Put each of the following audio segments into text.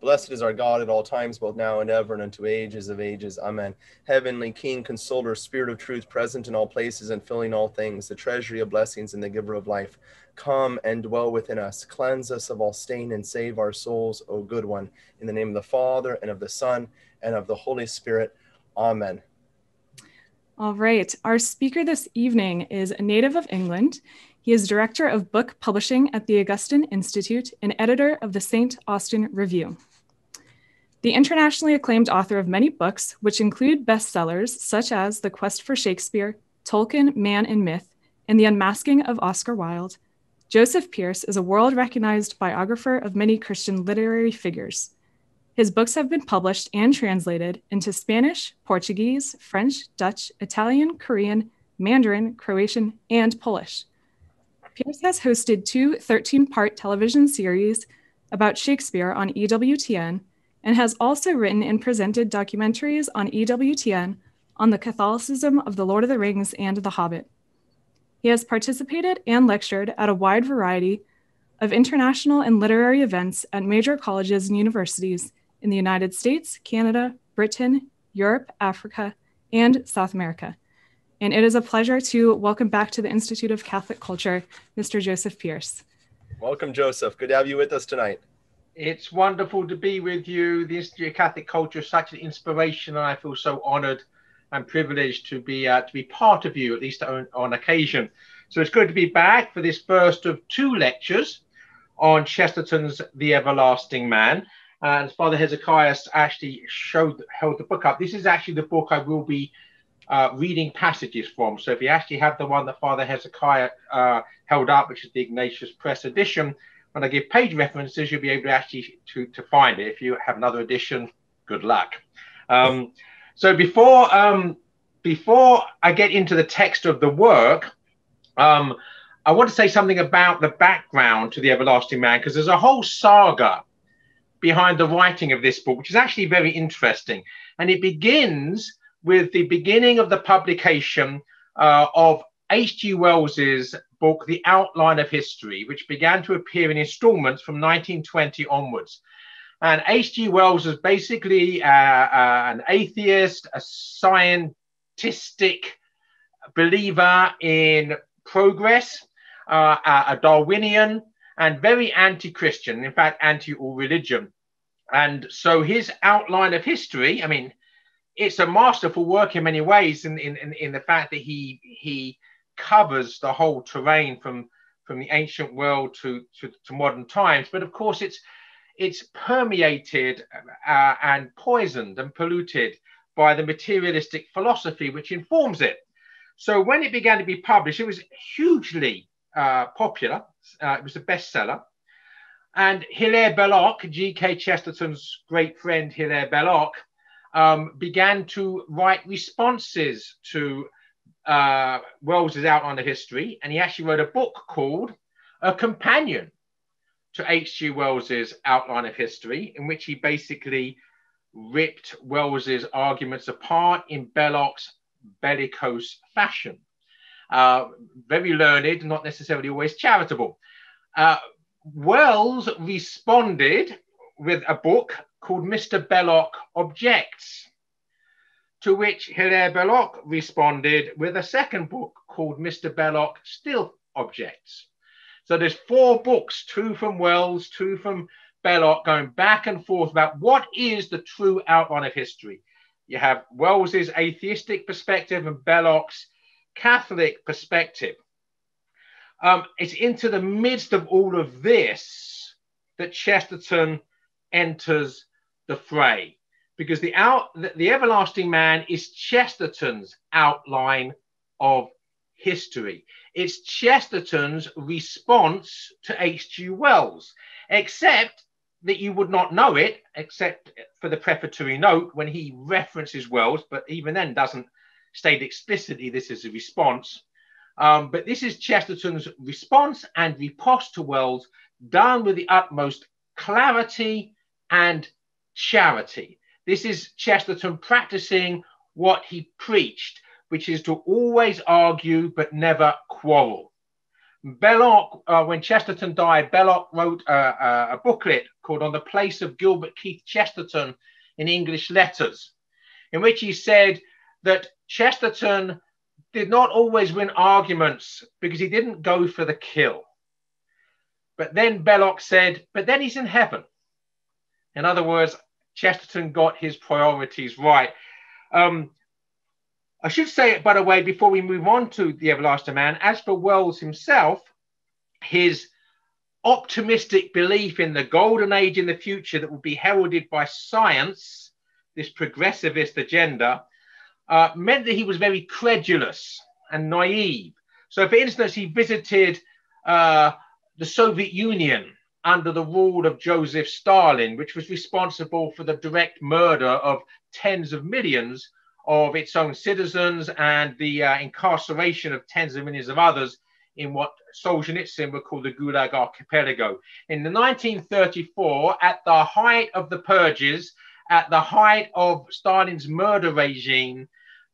Blessed is our God at all times, both now and ever, and unto ages of ages. Amen. Heavenly King, Consoler, Spirit of truth, present in all places and filling all things, the treasury of blessings and the giver of life, come and dwell within us. Cleanse us of all stain and save our souls, O good one. In the name of the Father, and of the Son, and of the Holy Spirit. Amen. All right. Our speaker this evening is a native of England. He is director of book publishing at the Augustine Institute and editor of the St. Austin Review. The internationally acclaimed author of many books, which include bestsellers such as The Quest for Shakespeare, Tolkien, Man and Myth, and The Unmasking of Oscar Wilde, Joseph Pearce is a world recognized biographer of many Christian literary figures. His books have been published and translated into Spanish, Portuguese, French, Dutch, Italian, Korean, Mandarin, Croatian, and Polish. Pearce has hosted two 13 part television series about Shakespeare on EWTN and has also written and presented documentaries on EWTN on the Catholicism of The Lord of the Rings and The Hobbit. He has participated and lectured at a wide variety of international and literary events at major colleges and universities in the United States, Canada, Britain, Europe, Africa, and South America. And it is a pleasure to welcome back to the Institute of Catholic Culture, Mr. Joseph Pearce. Welcome, Joseph. Good to have you with us tonight. It's wonderful to be with you. The Institute of Catholic Culture is such an inspiration, and I feel so honored and privileged to be uh, to be part of you, at least on, on occasion. So it's good to be back for this first of two lectures on Chesterton's The Everlasting Man and Father Hezekiah actually showed held the book up. This is actually the book I will be uh, reading passages from. So if you actually have the one that Father Hezekiah uh, held up, which is the Ignatius Press edition, when I give page references, you'll be able to actually to, to find it. If you have another edition, good luck. Um, so before um, before I get into the text of the work, um, I want to say something about the background to the Everlasting Man because there's a whole saga behind the writing of this book, which is actually very interesting. And it begins with the beginning of the publication uh, of H.G. Wells's book, The Outline of History, which began to appear in installments from 1920 onwards. And H.G. Wells is basically uh, uh, an atheist, a scientistic believer in progress, uh, a Darwinian, and very anti-Christian, in fact, anti all religion. And so his outline of history, I mean, it's a masterful work in many ways in, in, in, the fact that he he covers the whole terrain from from the ancient world to, to, to modern times. But of course, it's it's permeated uh, and poisoned and polluted by the materialistic philosophy which informs it. So when it began to be published, it was hugely uh, popular. Uh, it was a bestseller. And Hilaire Belloc, G.K. Chesterton's great friend Hilaire Belloc, um, began to write responses to uh, Wells's outline of history. And he actually wrote a book called A Companion to H.G. Wells's outline of history, in which he basically ripped Wells's arguments apart in Belloc's bellicose fashion uh, very learned, not necessarily always charitable. Uh, Wells responded with a book called Mr. Belloc Objects, to which Hilaire Belloc responded with a second book called Mr. Belloc Still Objects. So there's four books, two from Wells, two from Belloc, going back and forth about what is the true outline of history. You have Wells's atheistic perspective and Belloc's Catholic perspective. Um, it's into the midst of all of this that Chesterton enters the fray because the out the, the everlasting man is Chesterton's outline of history. It's Chesterton's response to H.G. Wells, except that you would not know it, except for the prefatory note when he references Wells, but even then doesn't state explicitly this is a response. Um, but this is Chesterton's response and riposte to Wells done with the utmost clarity and charity. This is Chesterton practicing what he preached, which is to always argue but never quarrel. Belloc, uh, when Chesterton died, Belloc wrote a, booklet called On the Place of Gilbert Keith Chesterton in English Letters, in which he said that Chesterton did not always win arguments because he didn't go for the kill. But then Belloc said, but then he's in heaven. In other words, Chesterton got his priorities right. Um, I should say by the way, before we move on to The Everlasting Man, as for Wells himself, his optimistic belief in the golden age in the future that will be heralded by science, this progressivist agenda, uh, meant that he was very credulous and naive. So, for instance, he visited uh, the Soviet Union under the rule of Joseph Stalin, which was responsible for the direct murder of tens of millions of its own citizens and the uh, incarceration of tens of millions of others in what Solzhenitsyn would call the Gulag Archipelago. In the 1934, at the height of the purges, at the height of Stalin's murder regime,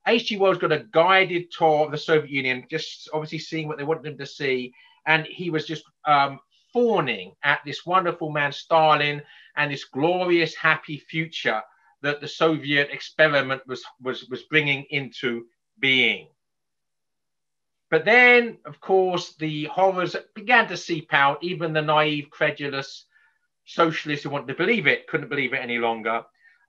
H.G. Wells got a guided tour of the Soviet Union, just obviously seeing what they wanted him to see. And he was just um, fawning at this wonderful man, Stalin, and this glorious, happy future that the Soviet experiment was, was, was bringing into being. But then, of course, the horrors began to seep out. Even the naive, credulous socialists who wanted to believe it couldn't believe it any longer.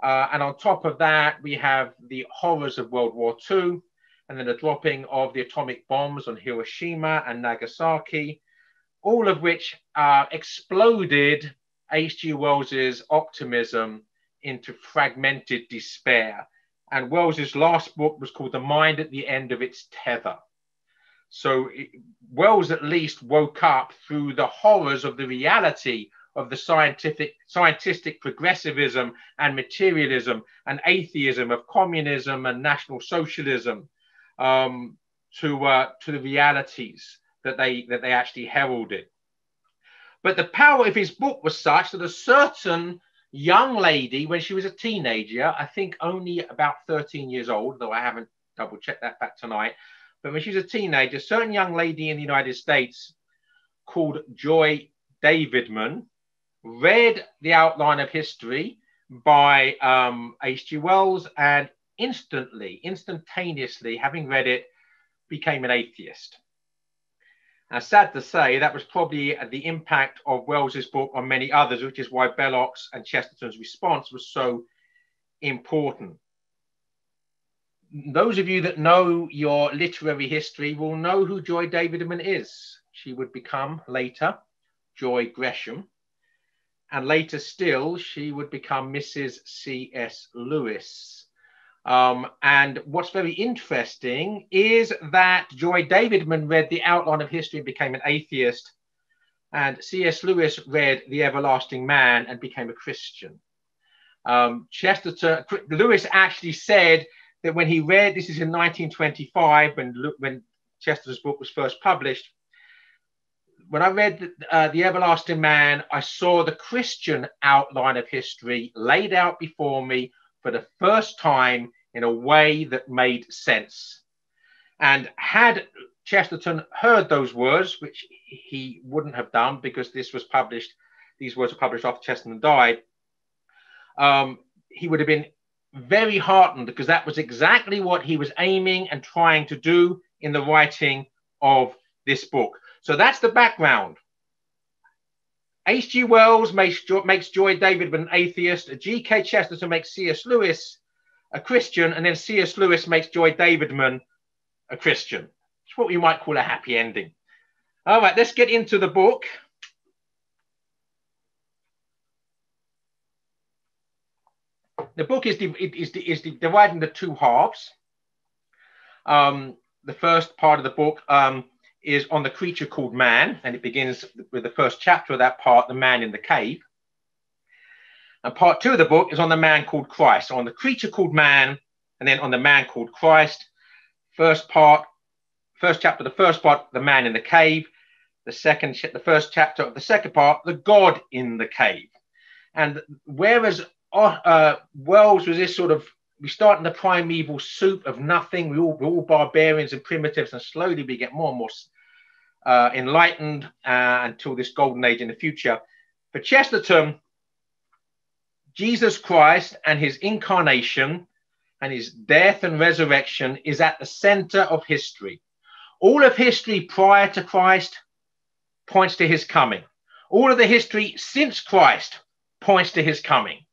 Uh, and on top of that, we have the horrors of World War II, and then the dropping of the atomic bombs on Hiroshima and Nagasaki, all of which uh, exploded H.G. Wells's optimism into fragmented despair. And Wells's last book was called The Mind at the End of Its Tether. So it, Wells at least woke up through the horrors of the reality of the scientific scientific progressivism and materialism and atheism of communism and national socialism um, to uh, to the realities that they that they actually heralded. But the power of his book was such that a certain young lady, when she was a teenager, I think only about 13 years old, though I haven't double checked that fact tonight, but when she was a teenager, a certain young lady in the United States called Joy Davidman read The Outline of History by um, H.G. Wells and instantly, instantaneously, having read it, became an atheist. And sad to say, that was probably the impact of Wells's book on many others, which is why Belloc's and Chesterton's response was so important. Those of you that know your literary history will know who Joy Davidman is. She would become later Joy Gresham, and later still, she would become Mrs. C.S. Lewis. Um, and what's very interesting is that Joy Davidman read The Outline of History and became an atheist, and C.S. Lewis read The Everlasting Man and became a Christian. Um, Chesterton, Lewis actually said that when he read, this is in 1925, when, when Chesterton's book was first published, when I read uh, The Everlasting Man, I saw the Christian outline of history laid out before me for the first time in a way that made sense. And had Chesterton heard those words, which he wouldn't have done because this was published, these words were published after Chesterton died, um, he would have been very heartened because that was exactly what he was aiming and trying to do in the writing of this book. So that's the background. H.G. Wells makes, makes Joy David an atheist. G.K. Chesterton makes C.S. Lewis a Christian, and then C.S. Lewis makes Joy Davidman a Christian. It's what we might call a happy ending. All right, let's get into the book. The book is, is, is divided into two halves. Um, the first part of the book um, is on the creature called man, and it begins with the first chapter of that part, the man in the cave. And part two of the book is on the man called Christ, on the creature called man, and then on the man called Christ. First part, first chapter, the first part, the man in the cave. The second, the first chapter of the second part, the God in the cave. And whereas uh, Wells was this sort of we start in the primeval soup of nothing. We all, we're all barbarians and primitives, and slowly we get more and more uh, enlightened uh, until this golden age in the future. For Chesterton, Jesus Christ and his incarnation and his death and resurrection is at the center of history. All of history prior to Christ points to his coming. All of the history since Christ points to his coming.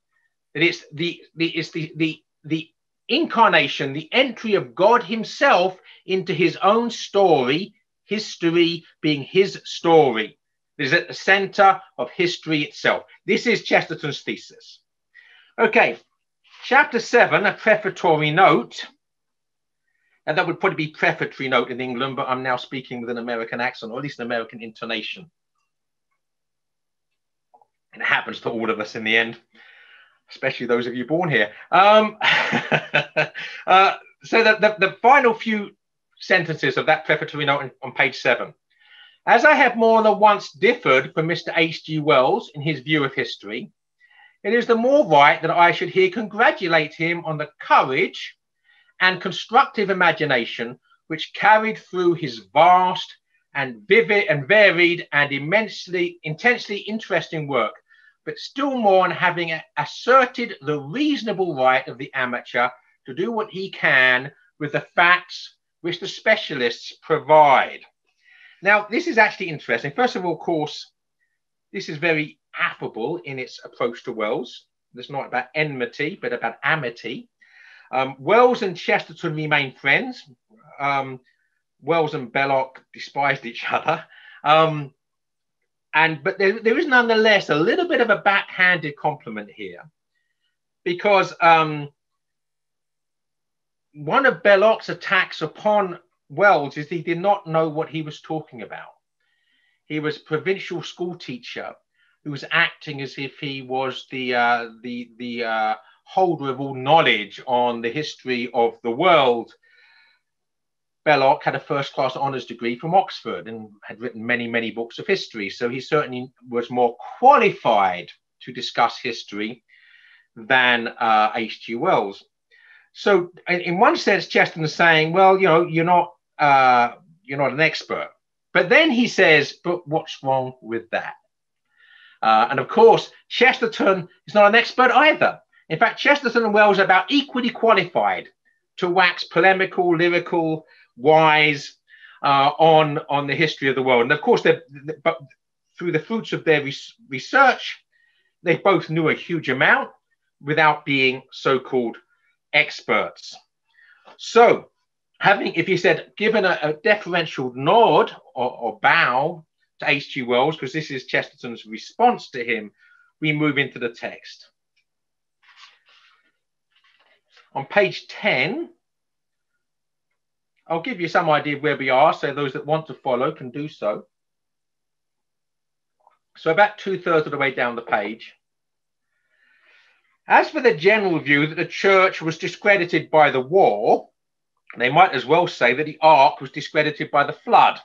That it's the, the it's the, the the incarnation, the entry of God Himself into His own story, history being His story. is at the center of history itself. This is Chesterton's thesis. Okay, chapter seven, a prefatory note. And that would probably be prefatory note in England, but I'm now speaking with an American accent, or at least an American intonation. And it happens to all of us in the end especially those of you born here. Um, uh, so the, the, the, final few sentences of that prefatory note on, on page seven. As I have more than once differed from Mr. H.G. Wells in his view of history, it is the more right that I should here congratulate him on the courage and constructive imagination which carried through his vast and vivid and varied and immensely intensely interesting work but still more on having asserted the reasonable right of the amateur to do what he can with the facts which the specialists provide. Now, this is actually interesting. First of all, of course, this is very affable in its approach to Wells. It's not about enmity, but about amity. Um, Wells and Chesterton remain friends. Um, Wells and Belloc despised each other. Um, and but there, there is nonetheless a little bit of a backhanded compliment here because um, one of Belloc's attacks upon Wells is he did not know what he was talking about. He was provincial school teacher who was acting as if he was the uh, the the uh, holder of all knowledge on the history of the world Belloc had a first class honours degree from Oxford and had written many, many books of history. So he certainly was more qualified to discuss history than H.G. Uh, Wells. So, in one sense, Chesterton is saying, well, you know, you're not, uh, you're not an expert. But then he says, but what's wrong with that? Uh, and of course, Chesterton is not an expert either. In fact, Chesterton and Wells are about equally qualified to wax polemical, lyrical, wise uh, on on the history of the world. And of course, but through the fruits of their research, they both knew a huge amount without being so-called experts. So, having, if you said, given a, a deferential nod or, or bow H.G. Wells, because this is Chesterton's response to him, we move into the text. On page 10, I'll give you some idea of where we are, so those that want to follow can do so. So about two thirds of the way down the page. As for the general view that the church was discredited by the war, they might as well say that the ark was discredited by the flood.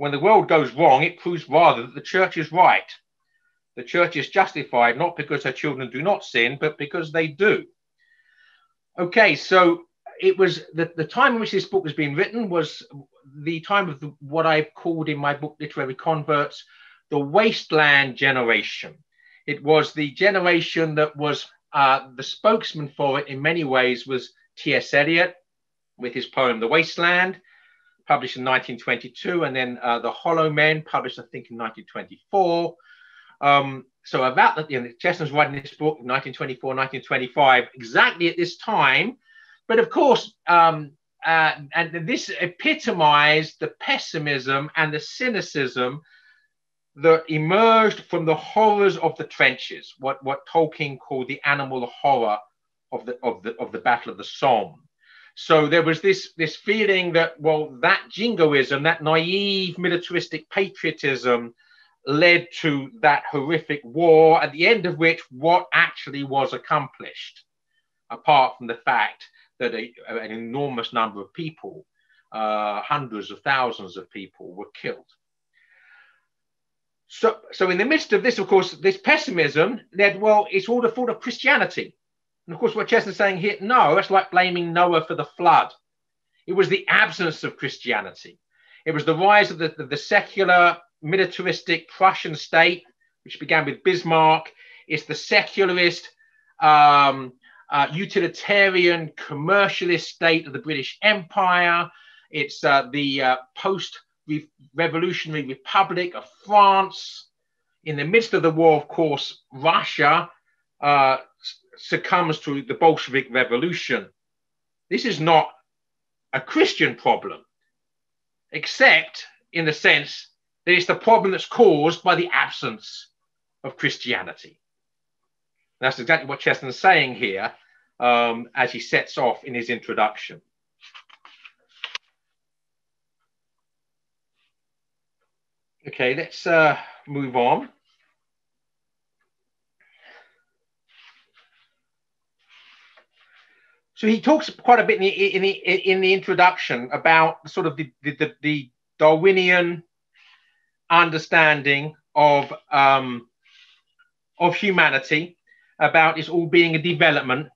When the world goes wrong, it proves rather that the church is right. The church is justified not because her children do not sin, but because they do. Okay, so it was the, the time in which this book was being written was the time of the, what I've called in my book Literary Converts the wasteland generation. It was the generation that was uh, the spokesman for it in many ways was T.S. Eliot with his poem The Wasteland, published in 1922, and then uh, The Hollow Men, published I think in 1924. Um, so about that, you know, writing this book in 1924, 1925, exactly at this time but of course, um, uh, and this epitomized the pessimism and the cynicism that emerged from the horrors of the trenches, what, what Tolkien called the animal horror of the, of, the, of the Battle of the Somme. So there was this, this feeling that, well, that jingoism, that naive militaristic patriotism led to that horrific war, at the end of which what actually was accomplished, apart from the fact that a, an enormous number of people, uh, hundreds of thousands of people, were killed. So, so in the midst of this, of course, this pessimism led, well, it's all the fault of Christianity. And of course, what Chesterton's saying here, no, it's like blaming Noah for the flood. It was the absence of Christianity. It was the rise of the, the, the secular, militaristic Prussian state, which began with Bismarck. It's the secularist, um, uh, utilitarian, commercialist state of the British Empire. It's uh, the uh, post revolutionary republic of France. In the midst of the war, of course, Russia uh, succumbs to the Bolshevik Revolution. This is not a Christian problem, except in the sense that it's the problem that's caused by the absence of Christianity. And that's exactly what Chesterton's saying here um, as he sets off in his introduction. Okay, let's uh, move on. So he talks quite a bit in the, in the, in the introduction about sort of the, the, the Darwinian understanding of, um, of humanity, about it all being a development.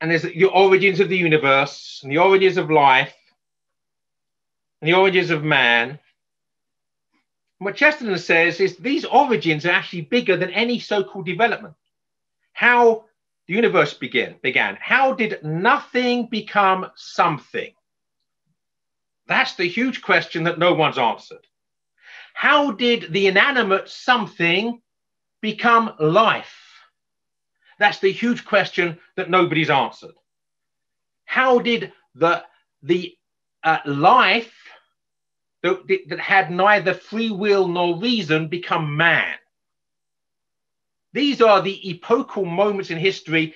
And there's the origins of the universe, and the origins of life, and the origins of man. What Chesterton says is these origins are actually bigger than any so called development. How the universe begin, began. How did nothing become something? That's the huge question that no one's answered. How did the inanimate something become life? That's the huge question that nobody's answered. How did the, the uh, life that, that had neither free will nor reason become man? These are the epochal moments in history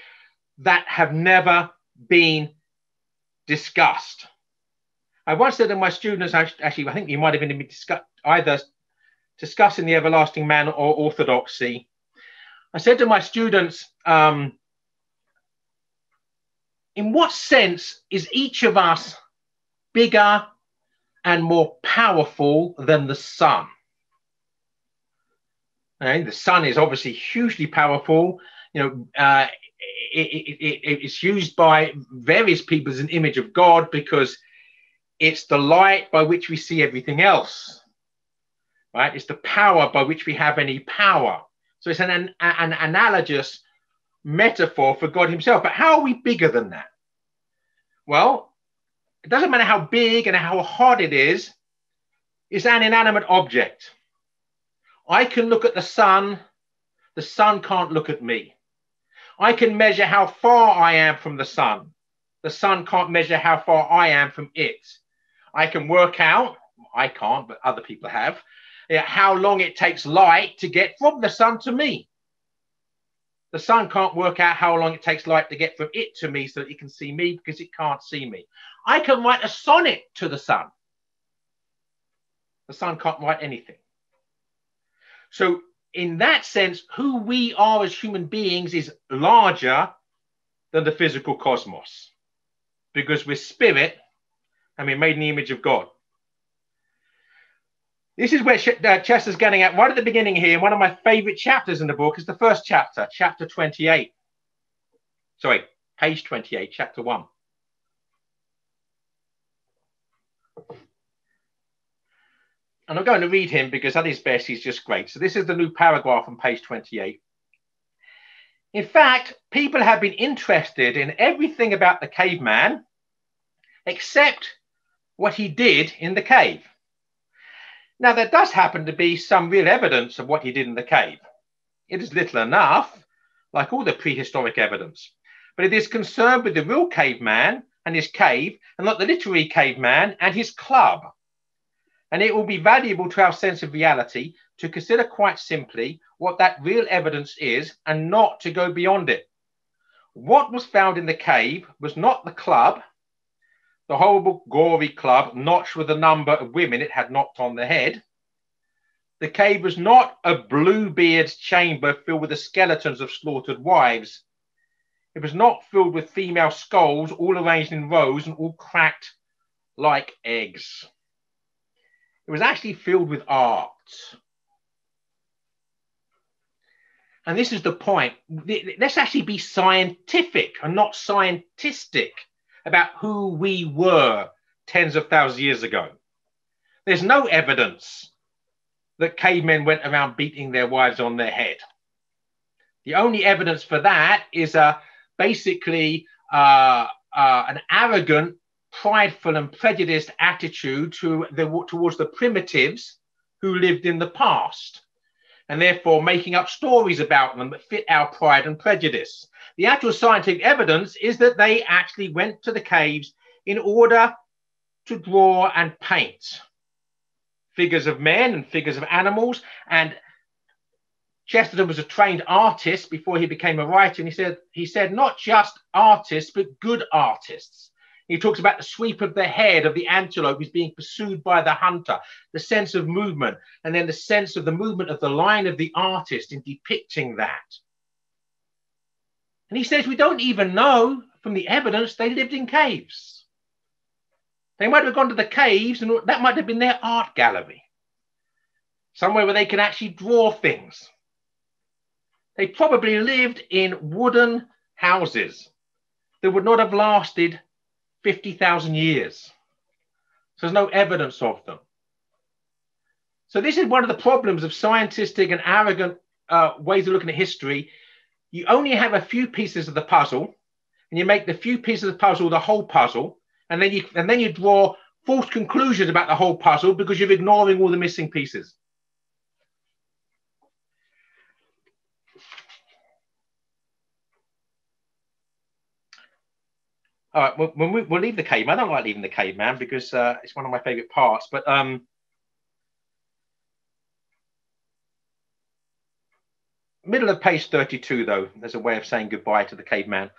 that have never been discussed. I once said to my students, actually, I think you might have been either discussing the everlasting man or orthodoxy. I said to my students, um, in what sense is each of us bigger and more powerful than the sun? Okay? The sun is obviously hugely powerful. You know, uh, it, it, it, it's used by various people as an image of God because it's the light by which we see everything else. Right? It's the power by which we have any power. So it's an, an, an analogous metaphor for God Himself. But how are we bigger than that? Well, it doesn't matter how big and how hard it is, it's an inanimate object. I can look at the sun, the sun can't look at me. I can measure how far I am from the sun. The sun can't measure how far I am from it. I can work out, I can't, but other people have, how long it takes light to get from the sun to me. The sun can't work out how long it takes light to get from it to me so that it can see me because it can't see me. I can write a sonnet to the sun. The sun can't write anything. So, in that sense, who we are as human beings is larger than the physical cosmos because we're spirit and we're made in the image of God. This is where uh, Chester's getting at right at the beginning here. One of my favorite chapters in the book is the first chapter, chapter 28. Sorry, page 28, chapter 1. And I'm going to read him because at his best, he's just great. So this is the new paragraph on page 28. In fact, people have been interested in everything about the caveman except what he did in the cave. Now, there does happen to be some real evidence of what he did in the cave. It is little enough, like all the prehistoric evidence, but it is concerned with the real caveman and his cave, and not the literary caveman and his club. And it will be valuable to our sense of reality to consider quite simply what that real evidence is and not to go beyond it. What was found in the cave was not the club, the horrible, gory club notched with the number of women it had knocked on the head. The cave was not a Bluebeard's chamber filled with the skeletons of slaughtered wives. It was not filled with female skulls all arranged in rows and all cracked like eggs. Was actually filled with art. And this is the point. Let's actually be scientific and not scientistic about who we were tens of thousands of years ago. There's no evidence that cavemen went around beating their wives on their head. The only evidence for that is uh, basically uh, uh, an arrogant, prideful, and prejudiced attitude to the, towards the primitives who lived in the past, and therefore making up stories about them that fit our pride and prejudice. The actual scientific evidence is that they actually went to the caves in order to draw and paint figures of men and figures of animals. And Chesterton was a trained artist before he became a writer. And he said, he said, not just artists, but good artists. He talks about the sweep of the head of the antelope who's being pursued by the hunter, the sense of movement, and then the sense of the movement of the line of the artist in depicting that. And he says, we don't even know from the evidence they lived in caves. They might have gone to the caves, and that might have been their art gallery, somewhere where they could actually draw things. They probably lived in wooden houses that would not have lasted 50,000 years. So there's no evidence of them. So this is one of the problems of scientific and arrogant uh, ways of looking at history you only have a few pieces of the puzzle and you make the few pieces of the puzzle the whole puzzle and then you and then you draw false conclusions about the whole puzzle because you're ignoring all the missing pieces all right well, we, will leave the caveman i don't like leaving the caveman because uh, it's one of my favorite parts but um middle of page 32, though, there's a way of saying goodbye to the caveman.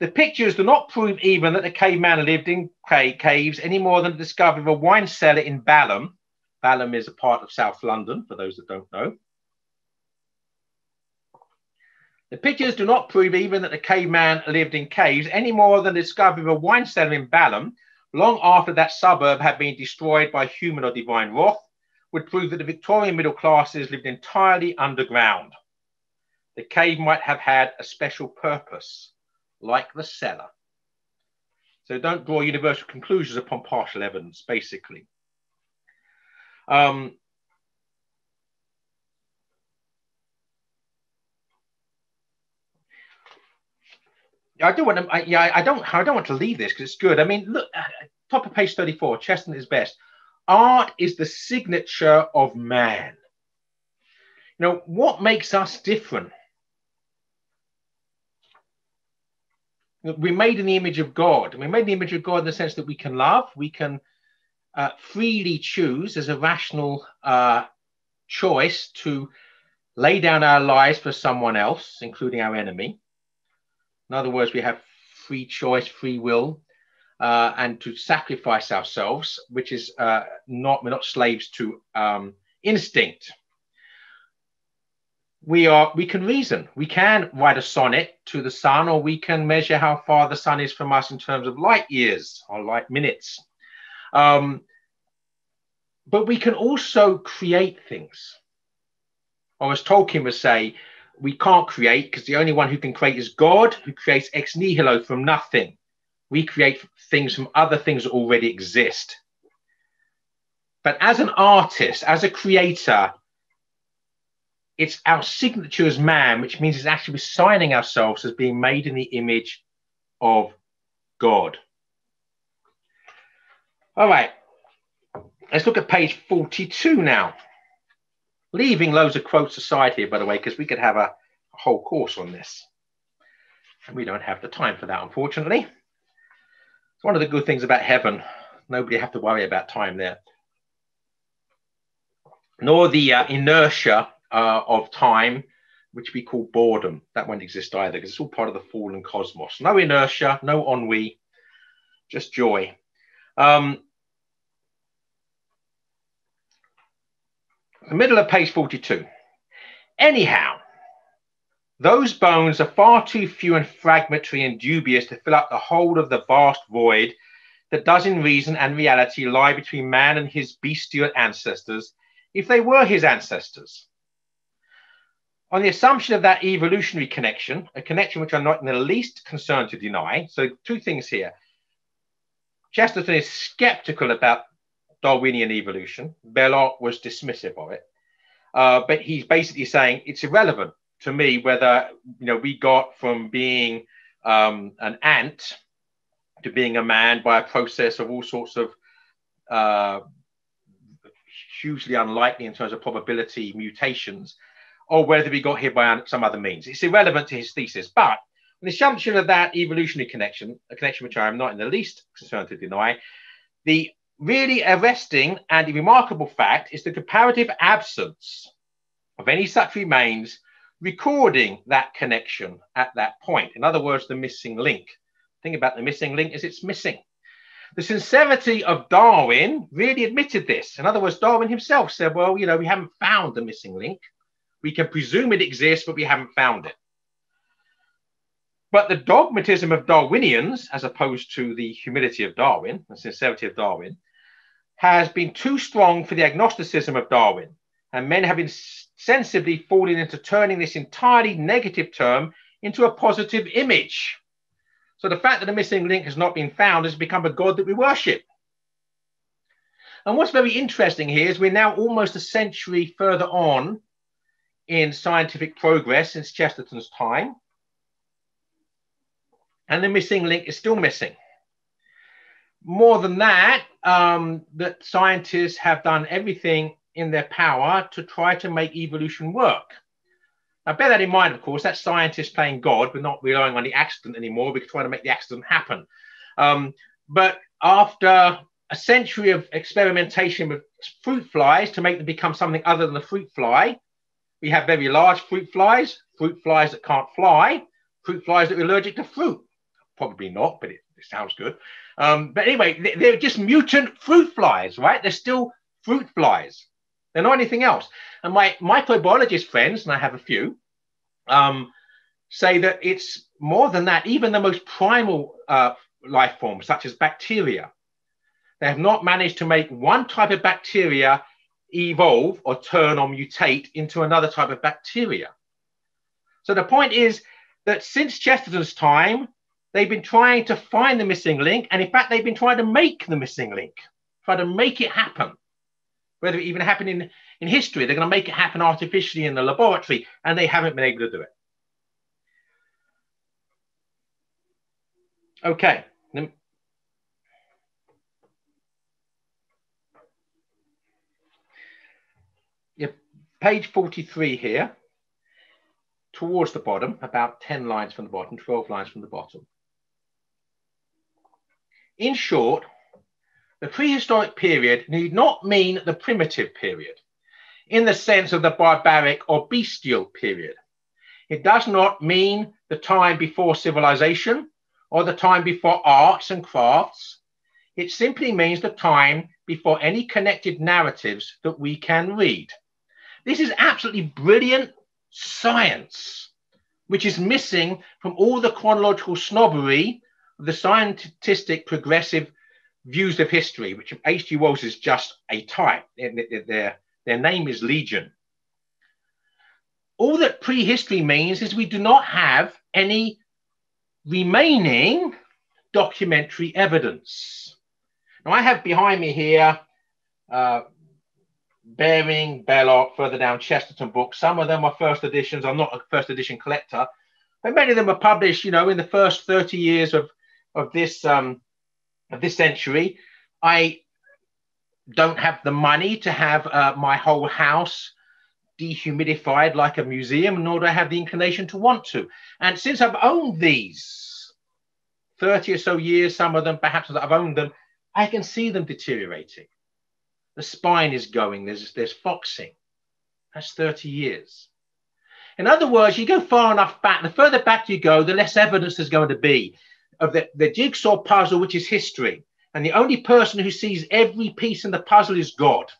The pictures do not prove even that the caveman lived in caves any more than the discovery of a wine cellar in Balham. Balham is a part of South London, for those that don't know. The pictures do not prove even that the caveman lived in caves any more than the discovery of a wine cellar in Balham, long after that suburb had been destroyed by human or divine wrath, would prove that the Victorian middle classes lived entirely underground. The cave might have had a special purpose, like the cellar. So don't draw universal conclusions upon partial evidence, basically. Um, I do want to. I, yeah, I don't. I don't want to leave this because it's good. I mean, look, uh, top of page thirty-four. Chesterton is best. Art is the signature of man. You know what makes us different? we're made in the image of God. We're made in the image of God in the sense that we can love, we can uh, freely choose as a rational uh, choice to lay down our lives for someone else, including our enemy. In other words, we have free choice, free will, uh, and to sacrifice ourselves, which is uh, not we're not slaves to um, instinct. We are we can reason. We can write a sonnet to the sun or we can measure how far the sun is from us in terms of light years or light minutes. Um, but we can also create things. Or as tolkien would say we can't create because the only one who can create is god who creates ex nihilo from nothing we create things from other things that already exist but as an artist as a creator it's our signature as man, which means it's actually signing ourselves as being made in the image of God. All right, let's look at page 42 now. Leaving loads of quotes aside here, by the way, because we could have a, a whole course on this. And we don't have the time for that, unfortunately. It's one of the good things about heaven. Nobody have to worry about time there. Nor the uh, inertia uh, of time, which we call boredom. That won't exist either because it's all part of the fallen cosmos. No inertia, no ennui, just joy. Um, the middle of page 42. Anyhow, those bones are far too few and fragmentary and dubious to fill up the whole of the vast void that does in reason and reality lie between man and his bestial ancestors, if they were his ancestors on the assumption of that evolutionary connection, a connection which I'm not in the least concerned to deny. So, two things here. Chesterton is skeptical about Darwinian evolution. Belloc was dismissive of it. Uh, but he's basically saying it's irrelevant to me whether you know we got from being um, an ant to being a man by a process of all sorts of uh, hugely unlikely in terms of probability mutations, or whether we got here by some other means. It's irrelevant to his thesis. But the assumption of that evolutionary connection, a connection which I am not in the least concerned to deny, the really arresting and remarkable fact is the comparative absence of any such remains recording that connection at that point. In other words, the missing link. Think about the missing link is it's missing. The sincerity of Darwin really admitted this. In other words, Darwin himself said, well, you know, we haven't found the missing link. We can presume it exists, but we haven't found it. But the dogmatism of Darwinians, as opposed to the humility of Darwin, the sincerity of Darwin, has been too strong for the agnosticism of Darwin. And men have insensibly fallen into turning this entirely negative term into a positive image. So the fact that the missing link has not been found has become a god that we worship. And what's very interesting here is we're now almost a century further on in scientific progress since Chesterton's time. And the missing link is still missing. More than that, um, that scientists have done everything in their power to try to make evolution work. Now, bear that in mind, of course, that's scientists playing God. We're not relying on the accident anymore. We're trying to make the accident happen. Um, but after a century of experimentation with fruit flies to make them become something other than a fruit fly, we have very large fruit flies, fruit flies that can't fly, fruit flies that are allergic to fruit. Probably not, but it, it sounds good. Um, but anyway, they're just mutant fruit flies, right? They're still fruit flies. They're not anything else. And my microbiologist friends, and I have a few, um, say that it's more than that. Even the most primal uh, life forms, such as bacteria, they have not managed to make one type of bacteria evolve or turn or mutate into another type of bacteria. So the point is that since Chesterton's time, they've been trying to find the missing link. And in fact, they've been trying to make the missing link, try to make it happen whether it even happened in, in history. They're going to make it happen artificially in the laboratory, and they haven't been able to do it. Okay. Page 43 here, towards the bottom, about 10 lines from the bottom, 12 lines from the bottom. In short, the prehistoric period need not mean the primitive period in the sense of the barbaric or bestial period. It does not mean the time before civilization or the time before arts and crafts. It simply means the time before any connected narratives that we can read. This is absolutely brilliant science, which is missing from all the chronological snobbery the scientific progressive views of history, which H.G. Wells is just a type. Their, their name is Legion. All that prehistory means is we do not have any remaining documentary evidence. Now, I have behind me here uh, Baring, Belloc, further down Chesterton books. Some of them are first editions. I'm not a first edition collector, but many of them were published, you know, in the first 30 years of, of this um, of this century, I don't have the money to have uh, my whole house dehumidified like a museum, nor do I have the inclination to want to. And since I've owned these 30 or so years, some of them perhaps that I've owned them, I can see them deteriorating. The spine is going, there's, there's foxing. That's 30 years. In other words, you go far enough back, the further back you go, the less evidence there's going to be of the, the jigsaw puzzle, which is history. And the only person who sees every piece in the puzzle is God.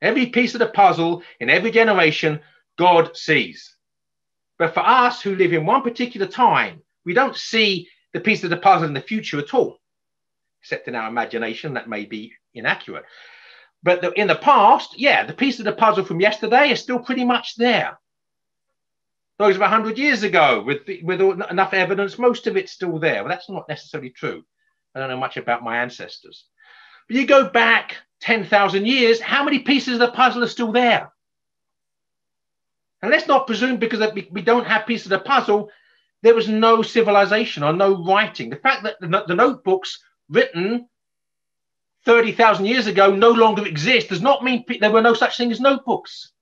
Every piece of the puzzle in every generation, God sees. But for us who live in one particular time, we don't see the piece of the puzzle in the future at all, except in our imagination. That may be inaccurate. But in the past, yeah, the piece of the puzzle from yesterday is still pretty much there those of 100 years ago with, with enough evidence, most of it's still there. Well, that's not necessarily true. I don't know much about my ancestors. But you go back 10,000 years, how many pieces of the puzzle are still there? And let's not presume because we don't have pieces of the puzzle, there was no civilization or no writing. The fact that the, notebooks written 30,000 years ago no longer exist does not mean there were no such thing as notebooks.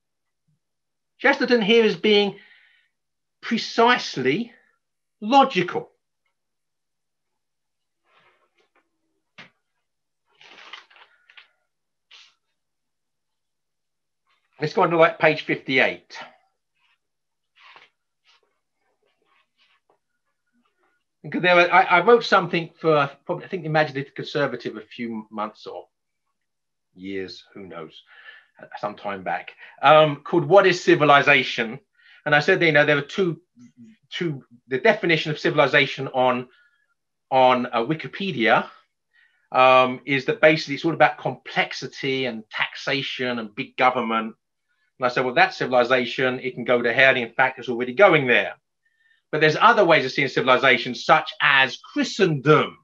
Chesterton here is being precisely logical. Let's go on to like page 58. Because there, were, I, I, wrote something for probably I think Imaginative Conservative a few months or years, who knows, some time back, um, called "What is Civilization?" And I said, you know, there are two, two. The definition of civilization on on uh, Wikipedia um, is that basically it's all about complexity and taxation and big government. And I said, well, that's civilization. It can go to hell. In fact, it's already going there. But there's other ways of seeing civilization, such as Christendom,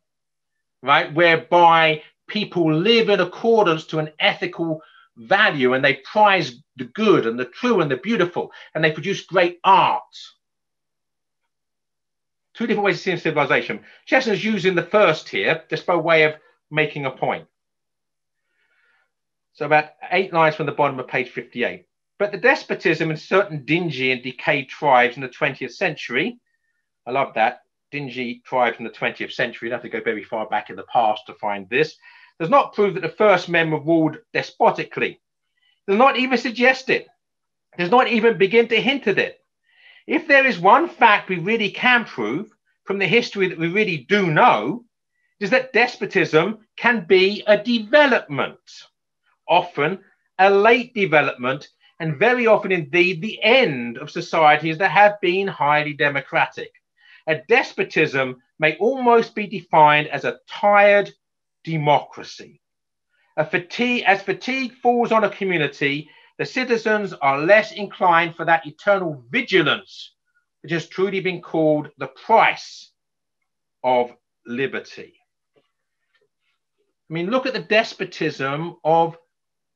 right? Whereby people live in accordance to an ethical value and they prize the good and the true and the beautiful and they produce great art. Two different ways of seeing civilization. Chesterton's using the first here just by way of making a point. So about eight lines from the bottom of page 58. But the despotism in certain dingy and decayed tribes in the 20th century, I love that, dingy tribes in the 20th century, you have to go very far back in the past to find this, does not prove that the first men were ruled despotically. Does not even suggest it. Does not even begin to hint at it. If there is one fact we really can prove from the history that we really do know, is that despotism can be a development, often a late development and very often indeed the end of societies that have been highly democratic. A despotism may almost be defined as a tired democracy. A fatigue, as fatigue falls on a community, the citizens are less inclined for that eternal vigilance which has truly been called the price of liberty. I mean, look at the despotism of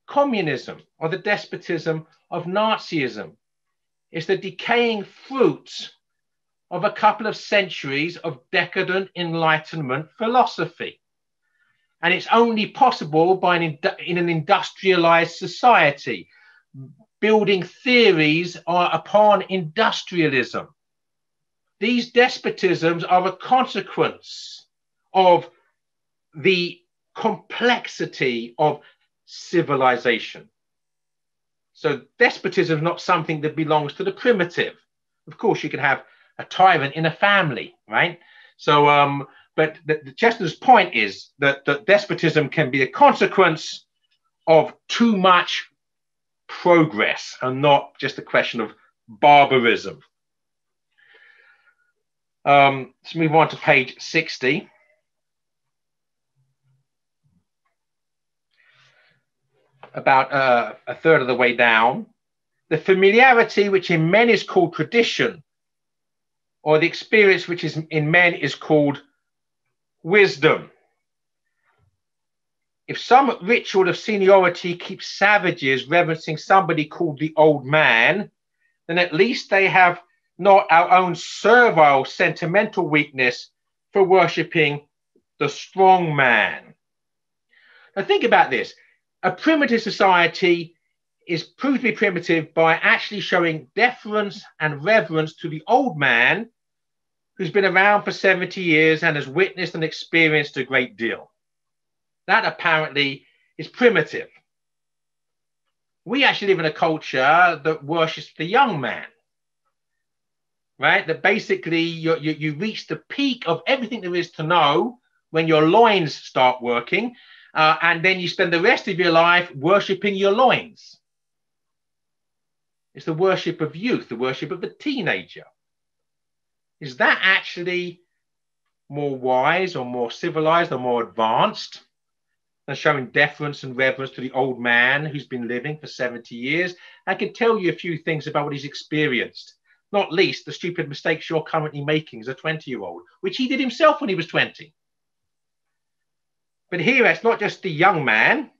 communism or the despotism of Nazism. It's the decaying fruit of a couple of centuries of decadent Enlightenment philosophy. And it's only possible by an, in an industrialized society, building theories upon industrialism. These despotisms are a consequence of the complexity of civilization. So despotism is not something that belongs to the primitive. Of course, you can have a tyrant in a family, right? So, um, but the, the Chesterton's point is that, that despotism can be a consequence of too much progress and not just a question of barbarism. Um, let's move on to page 60. about uh, a third of the way down, the familiarity which in men is called tradition, or the experience which is in men is called wisdom. If some ritual of seniority keeps savages reverencing somebody called the old man, then at least they have not our own servile sentimental weakness for worshipping the strong man. Now, think about this a primitive society is proved to be primitive by actually showing deference and reverence to the old man who's been around for 70 years and has witnessed and experienced a great deal. That apparently is primitive. We actually live in a culture that worships the young man, right? That basically you, you, you reach the peak of everything there is to know when your loins start working uh, and then you spend the rest of your life worshipping your loins. It's the worship of youth, the worship of the teenager. Is that actually more wise or more civilized or more advanced than showing deference and reverence to the old man who's been living for 70 years? I can tell you a few things about what he's experienced, not least the stupid mistakes you're currently making as a 20 year old, which he did himself when he was 20. But here it's not just the young man.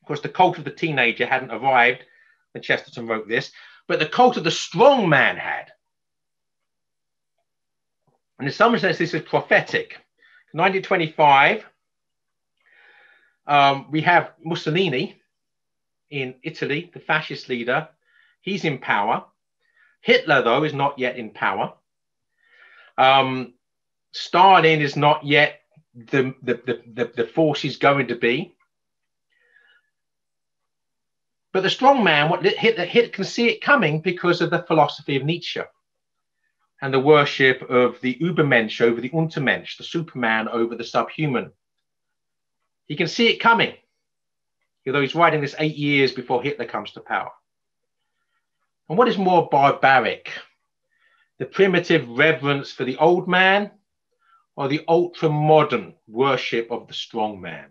Of course, the cult of the teenager hadn't arrived when Chesterton wrote this, but the cult of the strong man had. And in some sense, this is prophetic. 1925, um, we have Mussolini in Italy, the fascist leader. He's in power. Hitler, though, is not yet in power. Um, Stalin is not yet the, the, the, the, the force he's going to be. But the strong man, what Hitler, Hitler can see it coming because of the philosophy of Nietzsche and the worship of the Übermensch over the Untermensch, the Superman over the subhuman. He can see it coming, although he's writing this eight years before Hitler comes to power. And what is more barbaric? The primitive reverence for the old man or the ultra modern worship of the strong man?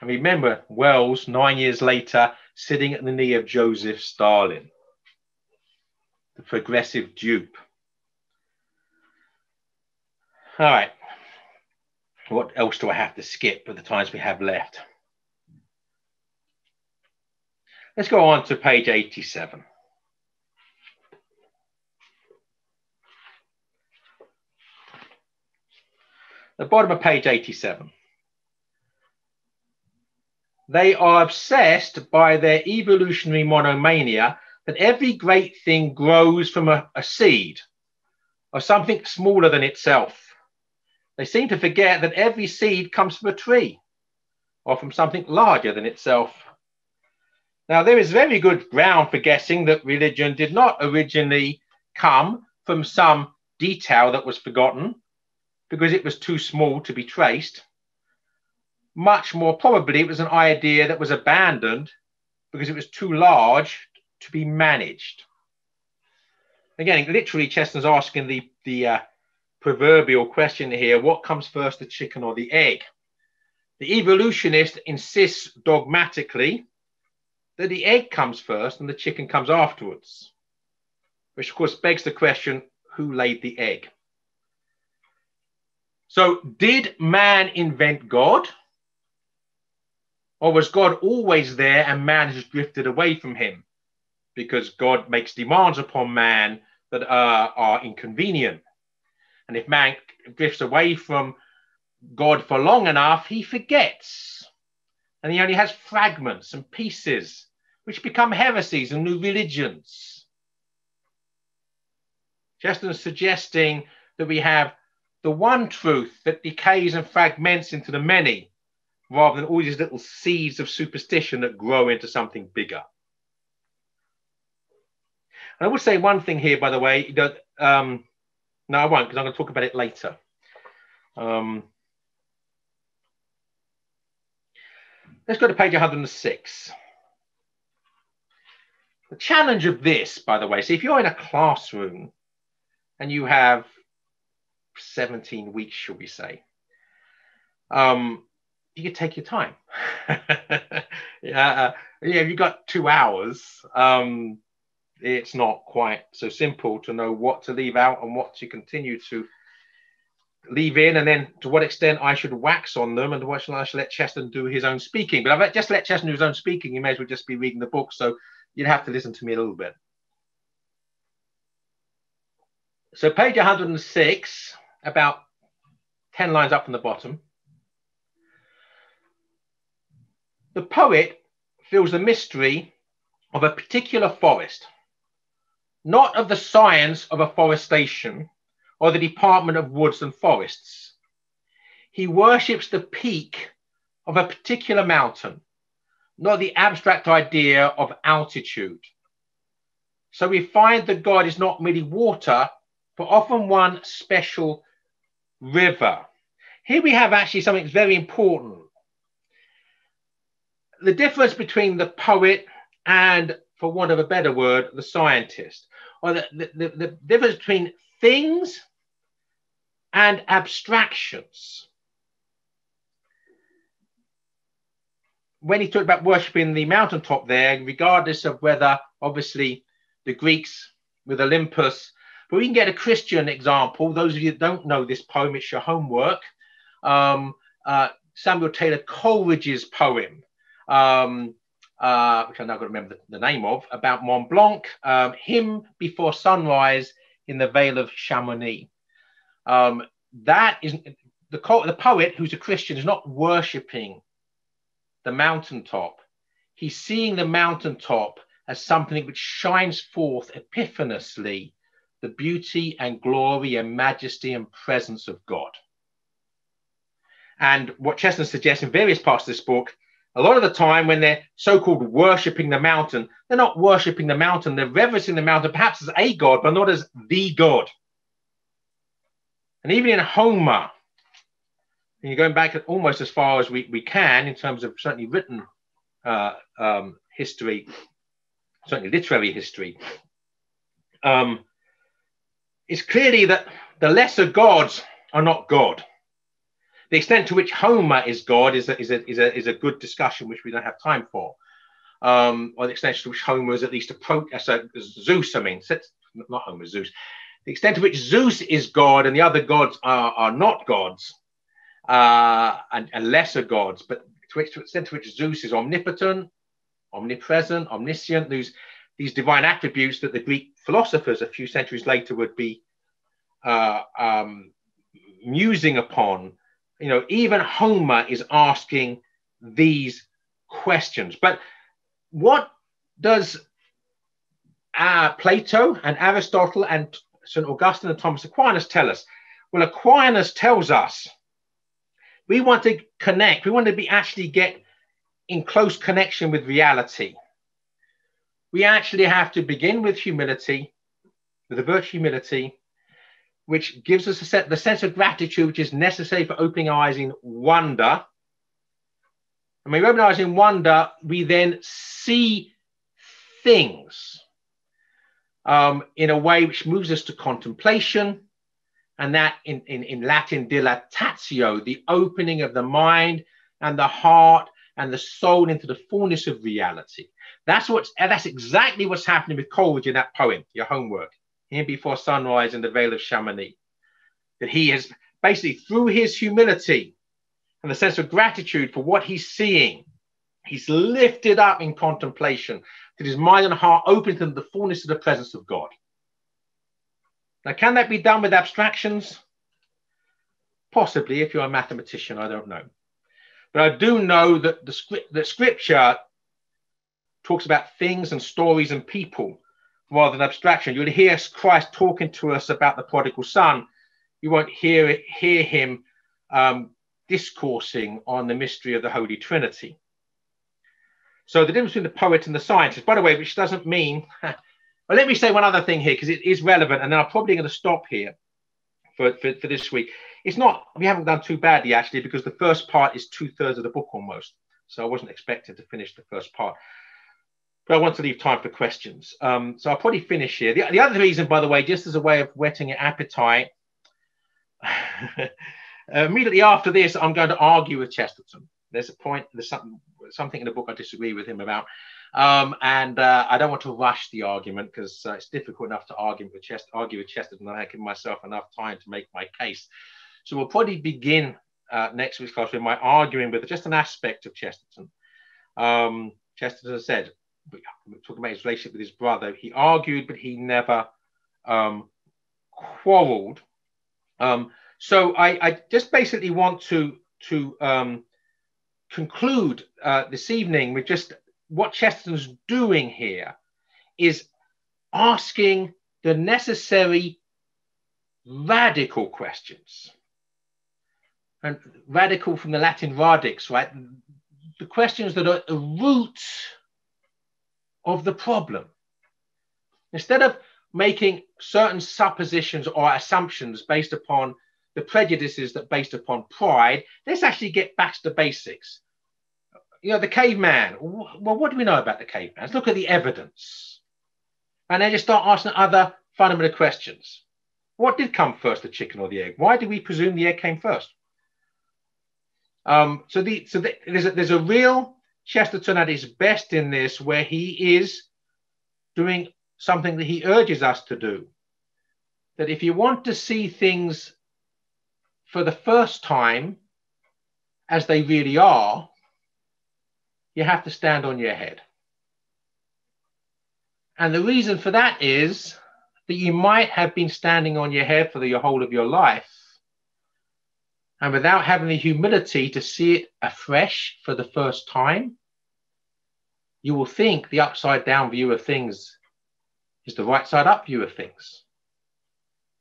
And remember Wells, nine years later, sitting at the knee of Joseph Stalin the progressive dupe. All right. What else do I have to skip for the times we have left? Let's go on to page 87. The bottom of page 87. They are obsessed by their evolutionary monomania that every great thing grows from a, a seed or something smaller than itself. They seem to forget that every seed comes from a tree or from something larger than itself. Now, there is very good ground for guessing that religion did not originally come from some detail that was forgotten because it was too small to be traced. Much more probably, it was an idea that was abandoned because it was too large to be managed. Again, literally, Chesterton's asking the, the uh, proverbial question here what comes first, the chicken or the egg? The evolutionist insists dogmatically that the egg comes first and the chicken comes afterwards, which of course begs the question who laid the egg? So, did man invent God? Or was God always there and man has drifted away from him? Because God makes demands upon man that uh, are inconvenient. And if man drifts away from God for long enough, he forgets. And he only has fragments and pieces, which become heresies and new religions. Chesterton's suggesting that we have the one truth that decays and fragments into the many, rather than all these little seeds of superstition that grow into something bigger. And I will say one thing here, by the way, that um, no, I won't because I'm going to talk about it later. Um, let's go to page 106. The challenge of this, by the way, so if you're in a classroom and you have 17 weeks, shall we say, um, you could take your time. yeah, uh, yeah, you've got two hours, um, it's not quite so simple to know what to leave out and what to continue to leave in, and then to what extent I should wax on them, and to what extent I should let Cheston do his own speaking. But I've just let Cheston do his own speaking. You may as well just be reading the book, so you'd have to listen to me a little bit. So, page 106, about 10 lines up from the bottom. The poet feels the mystery of a particular forest not of the science of afforestation or the Department of Woods and Forests. He worships the peak of a particular mountain, not the abstract idea of altitude. So we find that God is not merely water, but often one special river. Here we have actually something very important. The difference between the poet and, for want of a better word, the scientist or the, the, the difference between things and abstractions. When he talked about worshipping the mountaintop there, regardless of whether, obviously, the Greeks with Olympus, but we can get a Christian example. Those of you that don't know this poem, it's your homework. Um, uh, Samuel Taylor Coleridge's poem, um, uh, which I'm now going to remember the, the, name of, about Mont Blanc, um, Hymn Before Sunrise in the Vale of Chamonix. Um, that is the, the poet, who's a Christian, is not worshipping the mountaintop. He's seeing the mountaintop as something which shines forth epiphanously the beauty and glory and majesty and presence of God. And what Chesterton suggests in various parts of this book, a lot of the time when they're so-called worshipping the mountain, they're not worshipping the mountain, they're reverencing the mountain perhaps as a god, but not as the god. And even in Homer, and you're going back almost as far as we, we can in terms of certainly written uh, um, history, certainly literary history, um, it's clearly that the lesser gods are not God. The extent to which Homer is God is a, is a, is a, is a good discussion, which we don't have time for. Um, or the extent to which Homer is at least a pro, uh, so Zeus, I mean, not Homer, Zeus. The extent to which Zeus is God and the other gods are, are not gods uh, and, and lesser gods, but to, which, to extent to which Zeus is omnipotent, omnipresent, omniscient, these, these divine attributes that the Greek philosophers a few centuries later would be uh, um, musing upon. You know, even Homer is asking these questions. But what does uh, Plato and Aristotle and St. Augustine and Thomas Aquinas tell us? Well, Aquinas tells us we want to connect, we want to be actually get in close connection with reality we actually have to begin with humility, with a virtue humility, which gives us set, the sense of gratitude which is necessary for opening our eyes in wonder. And when we open eyes in wonder, we then see things um, in a way which moves us to contemplation. And that in, in, in Latin, dilatatio, the opening of the mind and the heart and the soul into the fullness of reality. That's what's that's exactly what's happening with Coleridge in that poem, your homework, Hymn Before Sunrise in the Vale of Chamonix. That he has basically through his humility and the sense of gratitude for what he's seeing, he's lifted up in contemplation, that his mind and heart open to the fullness of the presence of God. Now, can that be done with abstractions? Possibly, if you're a mathematician, I don't know. But I do know that the script, that scripture talks about things and stories and people rather than abstraction. You'll hear Christ talking to us about the prodigal son. You won't hear it, hear him um, discoursing on the mystery of the Holy Trinity. So the difference between the poet and the scientist, by the way, which doesn't mean. well, let me say one other thing here because it is relevant, and then I'm probably going to stop here for, for, for this week. It's not we haven't done too badly actually because the first part is two thirds of the book almost. So I wasn't expected to finish the first part but I want to leave time for questions. Um, so I'll probably finish here. The, the, other reason, by the way, just as a way of whetting your appetite, immediately after this, I'm going to argue with Chesterton. There's a point, there's something, something in the book I disagree with him about. Um, and uh, I don't want to rush the argument because uh, it's difficult enough to argue with, Chest- argue with Chesterton. I give myself enough time to make my case. So we'll probably begin uh, next week's class with my arguing with just an aspect of Chesterton. Um, Chesterton said, talking about his relationship with his brother, he argued, but he never um, quarreled. Um, so I, I, just basically want to to um, conclude uh, this evening with just what Chesterton's doing here is asking the necessary radical questions. And radical from the Latin radix, right? The questions that are the root of the problem. Instead of making certain suppositions or assumptions based upon the prejudices that based upon pride, let's actually get back to the basics. You know, the caveman. Well, what do we know about the caveman? Let's look at the evidence. And then just start asking other fundamental questions. What did come first, the chicken or the egg? Why do we presume the egg came first? Um, so the, so the, there's, a, there's a real Chesterton at his best in this, where he is doing something that he urges us to do. That if you want to see things for the first time as they really are, you have to stand on your head. And the reason for that is that you might have been standing on your head for the whole of your life. And without having the humility to see it afresh for the first time, you will think the upside down view of things is the right side up view of things.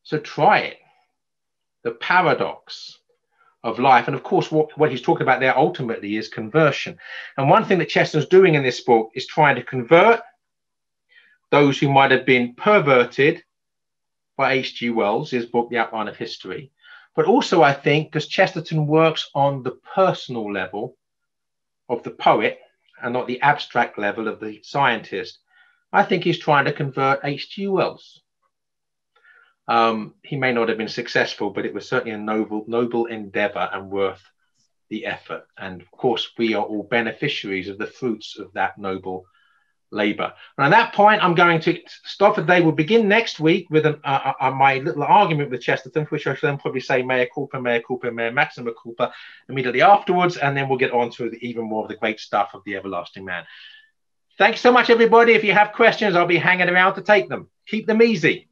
So try it. The paradox of life. And of course, what, what he's talking about there ultimately is conversion. And one thing that Chesterton's doing in this book is trying to convert those who might have been perverted by H.G. Wells, his book, The Outline of History. But also, I think, because Chesterton works on the personal level of the poet and not the abstract level of the scientist, I think he's trying to convert H.G. Wells. Um, he may not have been successful, but it was certainly a noble, noble endeavor and worth the effort. And of course, we are all beneficiaries of the fruits of that noble Labour. And at that point, I'm going to stop it. They will begin next week with an, uh, uh, uh, my little argument with Chesterton, which I shall then probably say mea culpa, mea culpa, mea maxima culpa immediately afterwards. And then we'll get on to the, even more of the great stuff of the everlasting man. Thanks so much, everybody. If you have questions, I'll be hanging around to take them. Keep them easy.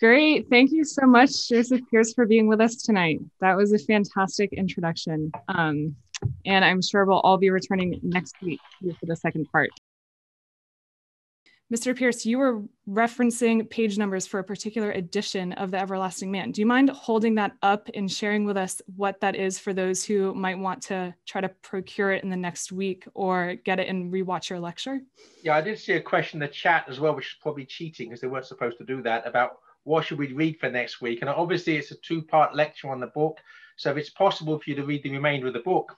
Great. Thank you so much, Joseph Pearce, for being with us tonight. That was a fantastic introduction. Um, and I'm sure we'll all be returning next week for the second part. Mr. Pearce, you were referencing page numbers for a particular edition of The Everlasting Man. Do you mind holding that up and sharing with us what that is for those who might want to try to procure it in the next week or get it and rewatch your lecture? Yeah, I did see a question in the chat as well, which is probably cheating because they weren't supposed to do that about what should we read for next week. And obviously, it's a two part lecture on the book. So if it's possible for you to read the remainder of the book,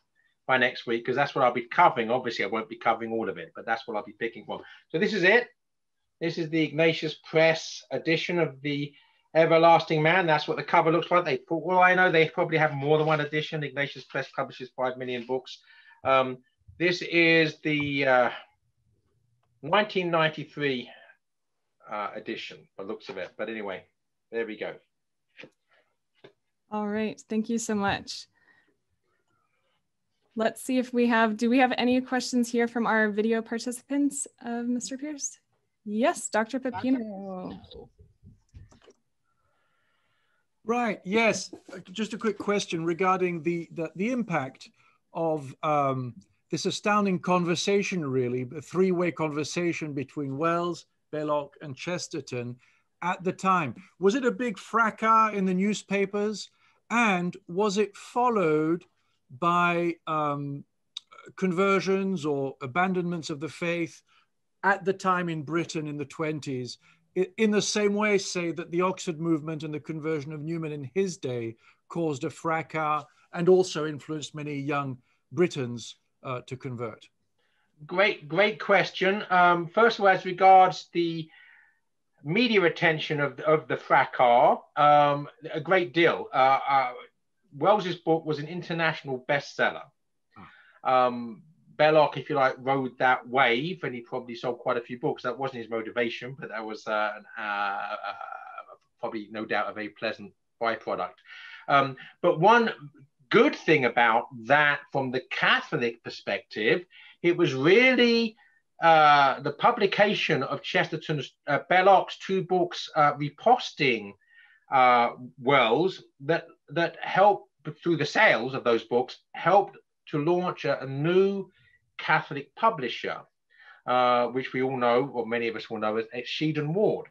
by next week because that's what I'll be covering. Obviously, I won't be covering all of it, but that's what I'll be picking from. So this is it. This is the Ignatius Press edition of the Everlasting Man. That's what the cover looks like. They, well, I know they probably have more than one edition. Ignatius Press publishes five million books. Um, this is the uh, 1993 uh, edition, by looks of it. But anyway, there we go. All right. Thank you so much. Let's see if we have, do we have any questions here from our video participants of Mr. Pearce? Yes, Dr. Pepino. Right. Yes. Just a quick question regarding the the, the impact of um, this astounding conversation, really, a three-way conversation between Wells, Belloc, and Chesterton at the time. Was it a big fracas in the newspapers? And was it followed by um, conversions or abandonments of the faith at the time in Britain in the 20s, in the same way, say that the Oxford movement and the conversion of Newman in his day caused a fracas and also influenced many young Britons uh, to convert? Great, great question. Um, first of all, as regards the media attention of, of the fracas, um, a great deal. Uh, uh, Wells's book was an international bestseller. Ah. Um, Belloc, if you like, rode that wave, and he probably sold quite a few books. That wasn't his motivation, but that was uh, uh, uh, probably, no doubt, a very pleasant byproduct. Um, but one good thing about that, from the Catholic perspective, it was really uh, the publication of Chesterton's uh, Belloc's two books uh, reposting uh, Wells that that helped through the sales of those books helped to launch a, a new Catholic publisher, uh, which we all know, or many of us will know, as Sheed Ward.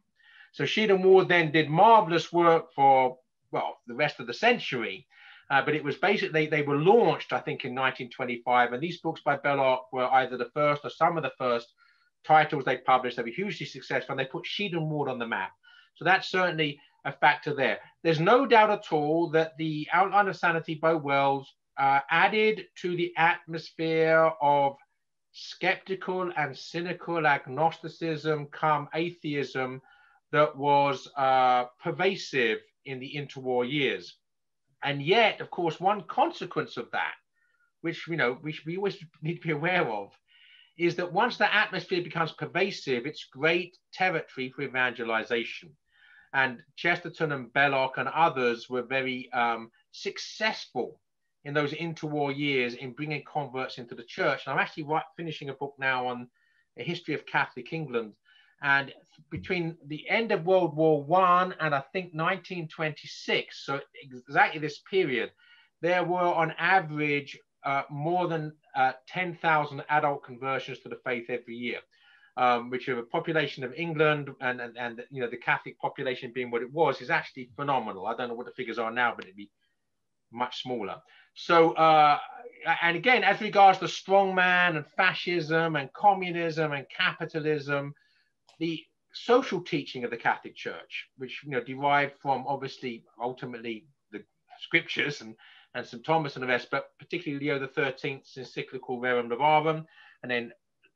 So Sheed Ward then did marvelous work for, well, the rest of the century. Uh, but it was basically, they were launched, I think, in 1925. And these books by Belloc were either the first or some of the first titles they published. They were hugely successful and they put Sheed Ward on the map. So that's certainly a factor there. There's no doubt at all that the Outline of Sanity by Wells uh, added to the atmosphere of skeptical and cynical agnosticism come atheism that was uh, pervasive in the interwar years. And yet, of course, one consequence of that, which you know, which we always need to be aware of, is that once the atmosphere becomes pervasive, it's great territory for evangelization. And Chesterton and Belloc and others were very um, successful in those interwar years in bringing converts into the church. And I'm actually finishing a book now on a history of Catholic England. And between the end of World War One and I think 1926, so exactly this period, there were on average uh, more than uh, 10,000 adult conversions to the faith every year, um, which of a population of England and, and, and you know the Catholic population being what it was is actually phenomenal. I don't know what the figures are now, but it'd be much smaller. So, uh, and again, as regards to strongman and fascism and communism and capitalism, the social teaching of the Catholic Church, which you know derived from obviously ultimately the scriptures and and St Thomas and the rest, but particularly Leo the Thirteenth's encyclical Rerum Novarum, and then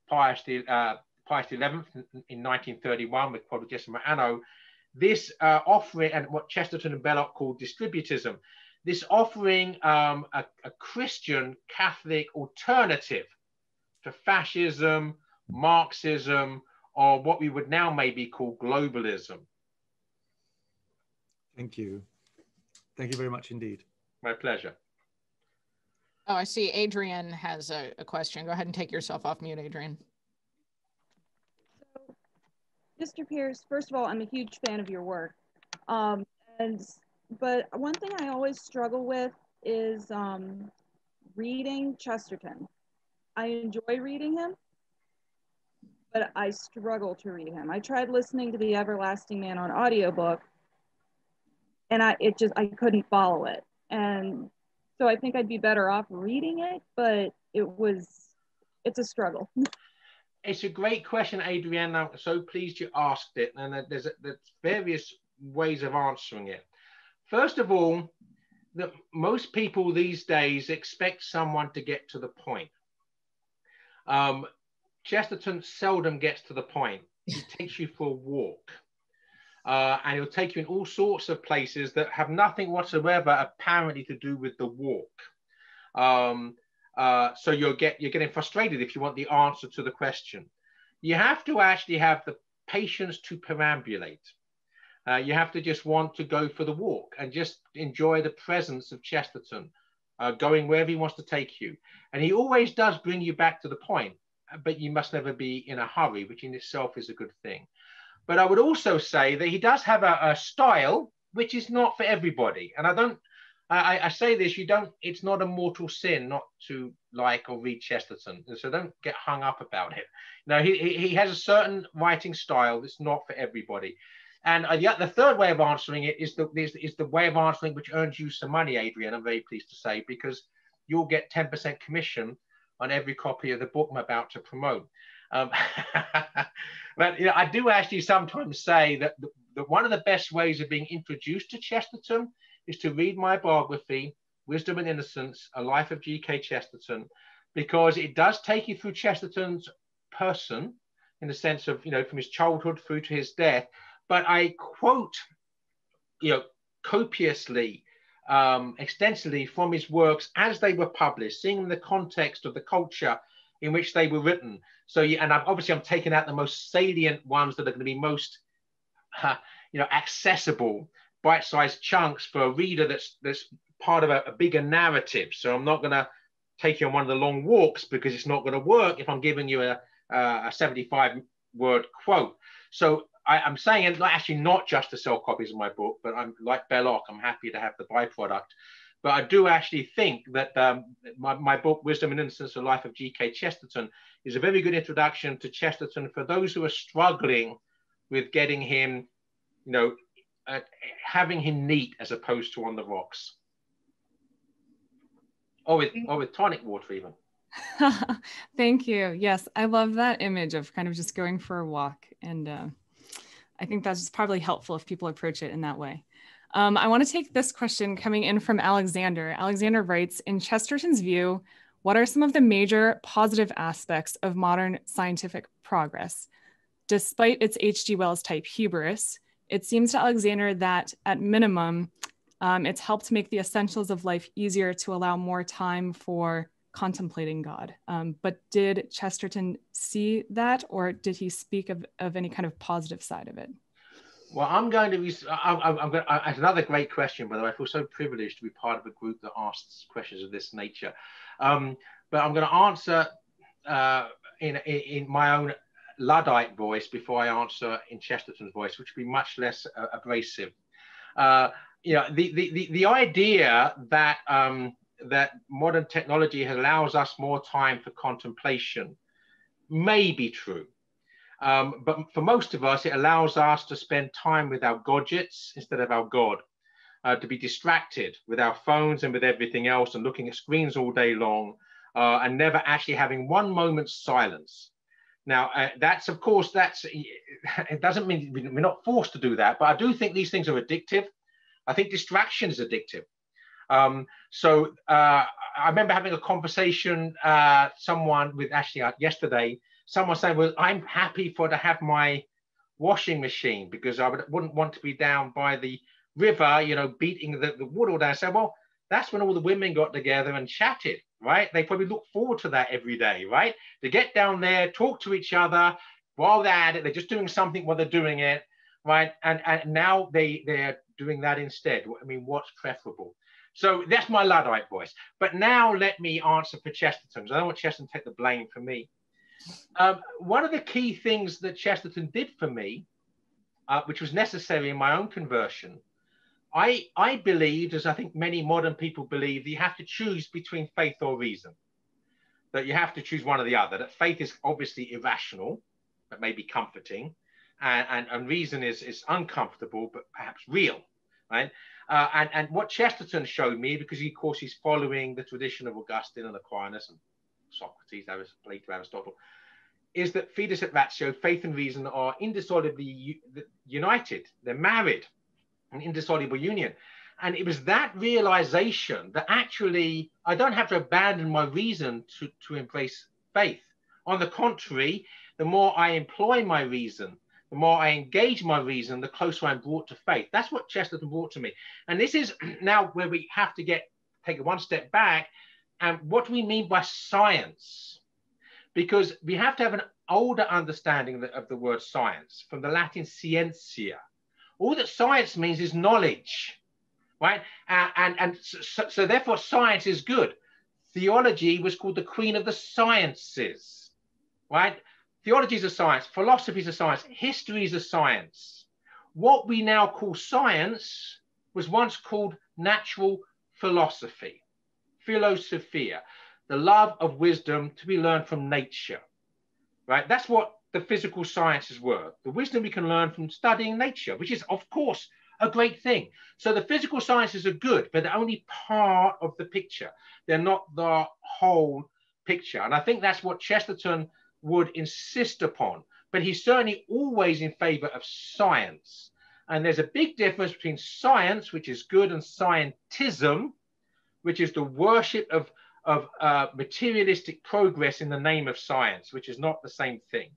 Pius the uh, Pius XI in 1931 with Quadragesimo Anno. This uh, offering and what Chesterton and Belloc called distributism, this offering um, a, a Christian Catholic alternative to fascism, Marxism, or what we would now maybe call globalism. Thank you. Thank you very much indeed. My pleasure. Oh, I see Adrian has a, a question. Go ahead and take yourself off mute, Adrian. So, Mr. Pearce, first of all, I'm a huge fan of your work. Um, and but one thing I always struggle with is um, reading Chesterton. I enjoy reading him, but I struggle to read him. I tried listening to The Everlasting Man on audiobook, and I it just I couldn't follow it. And so I think I'd be better off reading it, but it was it's a struggle. It's a great question, Adrian. I'm so pleased you asked it, and there's, there's various ways of answering it. First of all, that most people these days expect someone to get to the point. Um, Chesterton seldom gets to the point. He takes you for a walk. Uh, and he'll take you in all sorts of places that have nothing whatsoever apparently to do with the walk. Um, uh, so you'll get you're getting frustrated if you want the answer to the question. You have to actually have the patience to perambulate. Uh, you have to just want to go for the walk and just enjoy the presence of Chesterton, uh, going wherever he wants to take you. And he always does bring you back to the point, but you must never be in a hurry, which in itself is a good thing. But I would also say that he does have a, a style which is not for everybody. And I don't, I, I, say this, you don't, it's not a mortal sin not to like or read Chesterton. So don't get hung up about it. No, he, he has a certain writing style that's not for everybody. And uh, the, the third way of answering it is the, is, is the way of answering which earns you some money, Adrian, I'm very pleased to say, because you'll get 10% commission on every copy of the book I'm about to promote. Um, but you know, I do actually sometimes say that, the, that one of the best ways of being introduced to Chesterton is to read my biography, Wisdom and Innocence, A Life of G.K. Chesterton, because it does take you through Chesterton's person in the sense of, you know, from his childhood through to his death. But I quote, you know, copiously, um, extensively from his works as they were published, seeing in the context of the culture in which they were written. So, and I've, obviously I'm taking out the most salient ones that are going to be most, uh, you know, accessible, bite-sized chunks for a reader that's that's part of a, a bigger narrative. So I'm not going to take you on one of the long walks because it's not going to work if I'm giving you a, a 75 word quote. So I, am saying it's actually not just to sell copies of my book, but I'm like Belloc, I'm happy to have the byproduct. But I do actually think that um, my, my book, Wisdom and Innocence, The Life of G.K. Chesterton, is a very good introduction to Chesterton for those who are struggling with getting him, you know, uh, having him neat as opposed to on the rocks. Or with, or with tonic water even. Thank you. Yes, I love that image of kind of just going for a walk. And uh, I think that's probably helpful if people approach it in that way. Um, I want to take this question coming in from Alexander. Alexander writes In Chesterton's view, what are some of the major positive aspects of modern scientific progress? Despite its H.G. Wells type hubris, it seems to Alexander that at minimum, um, it's helped make the essentials of life easier to allow more time for contemplating God. Um, but did Chesterton see that, or did he speak of, of any kind of positive side of it? Well, I'm going to be. I'm, I'm going. To, it's another great question, by the way. I feel so privileged to be part of a group that asks questions of this nature. Um, but I'm going to answer uh, in, in, in my own Luddite voice before I answer in Chesterton's voice, which would be much less uh, abrasive. Uh, you know, the, the, the, the idea that um, that modern technology allows us more time for contemplation may be true. Um, but for most of us, it allows us to spend time with our gadgets instead of our God, uh, to be distracted with our phones and with everything else and looking at screens all day long uh, and never actually having one moment's silence. Now, uh, that's of course, that's it doesn't mean we're not forced to do that, but I do think these things are addictive. I think distraction is addictive. Um, so uh, I remember having a conversation, uh, someone with Ashley uh, yesterday, someone saying, well, I'm happy for to have my washing machine because I would, wouldn't want to be down by the river, you know, beating the, the wood all day. I said, well, that's when all the women got together and chatted, right? They probably look forward to that every day, right? To get down there, talk to each other while they're at it, they're just doing something while they're doing it, right? And, and now they, they're doing that instead. I mean, what's preferable? So that's my Luddite voice. But now let me answer for Chesterton, I don't want Chesterton to take the blame for me. Um, one of the key things that Chesterton did for me, uh, which was necessary in my own conversion, I, I believed, as I think many modern people believe, that you have to choose between faith or reason. That you have to choose one or the other. That faith is obviously irrational, but maybe comforting, and, and, and reason is, is uncomfortable, but perhaps real, right? Uh, and, and what Chesterton showed me, because he, of course he's following the tradition of Augustine and Aquinas and Socrates, Plato, Aristotle, is that fides et ratio, faith and reason, are indissolubly united. They're married, an indissoluble union. And it was that realization that actually I don't have to abandon my reason to, to embrace faith. On the contrary, the more I employ my reason, the more I engage my reason, the closer I'm brought to faith. That's what Chesterton brought to me. And this is now where we have to get take one step back. And what do we mean by science? Because we have to have an older understanding of the word science from the Latin scientia. All that science means is knowledge, right? Uh, and and so, so therefore science is good. Theology was called the queen of the sciences, right? Theology is a science, philosophy is a science, history is a science. What we now call science was once called natural philosophy, philosophia, the love of wisdom to be learned from nature, right? That's what the physical sciences were, the wisdom we can learn from studying nature, which is, of course, a great thing. So the physical sciences are good, but they're only part of the picture. They're not the whole picture. And I think that's what Chesterton would insist upon. But he's certainly always in favor of science. And there's a big difference between science, which is good, and scientism, which is the worship of, of uh, materialistic progress in the name of science, which is not the same thing.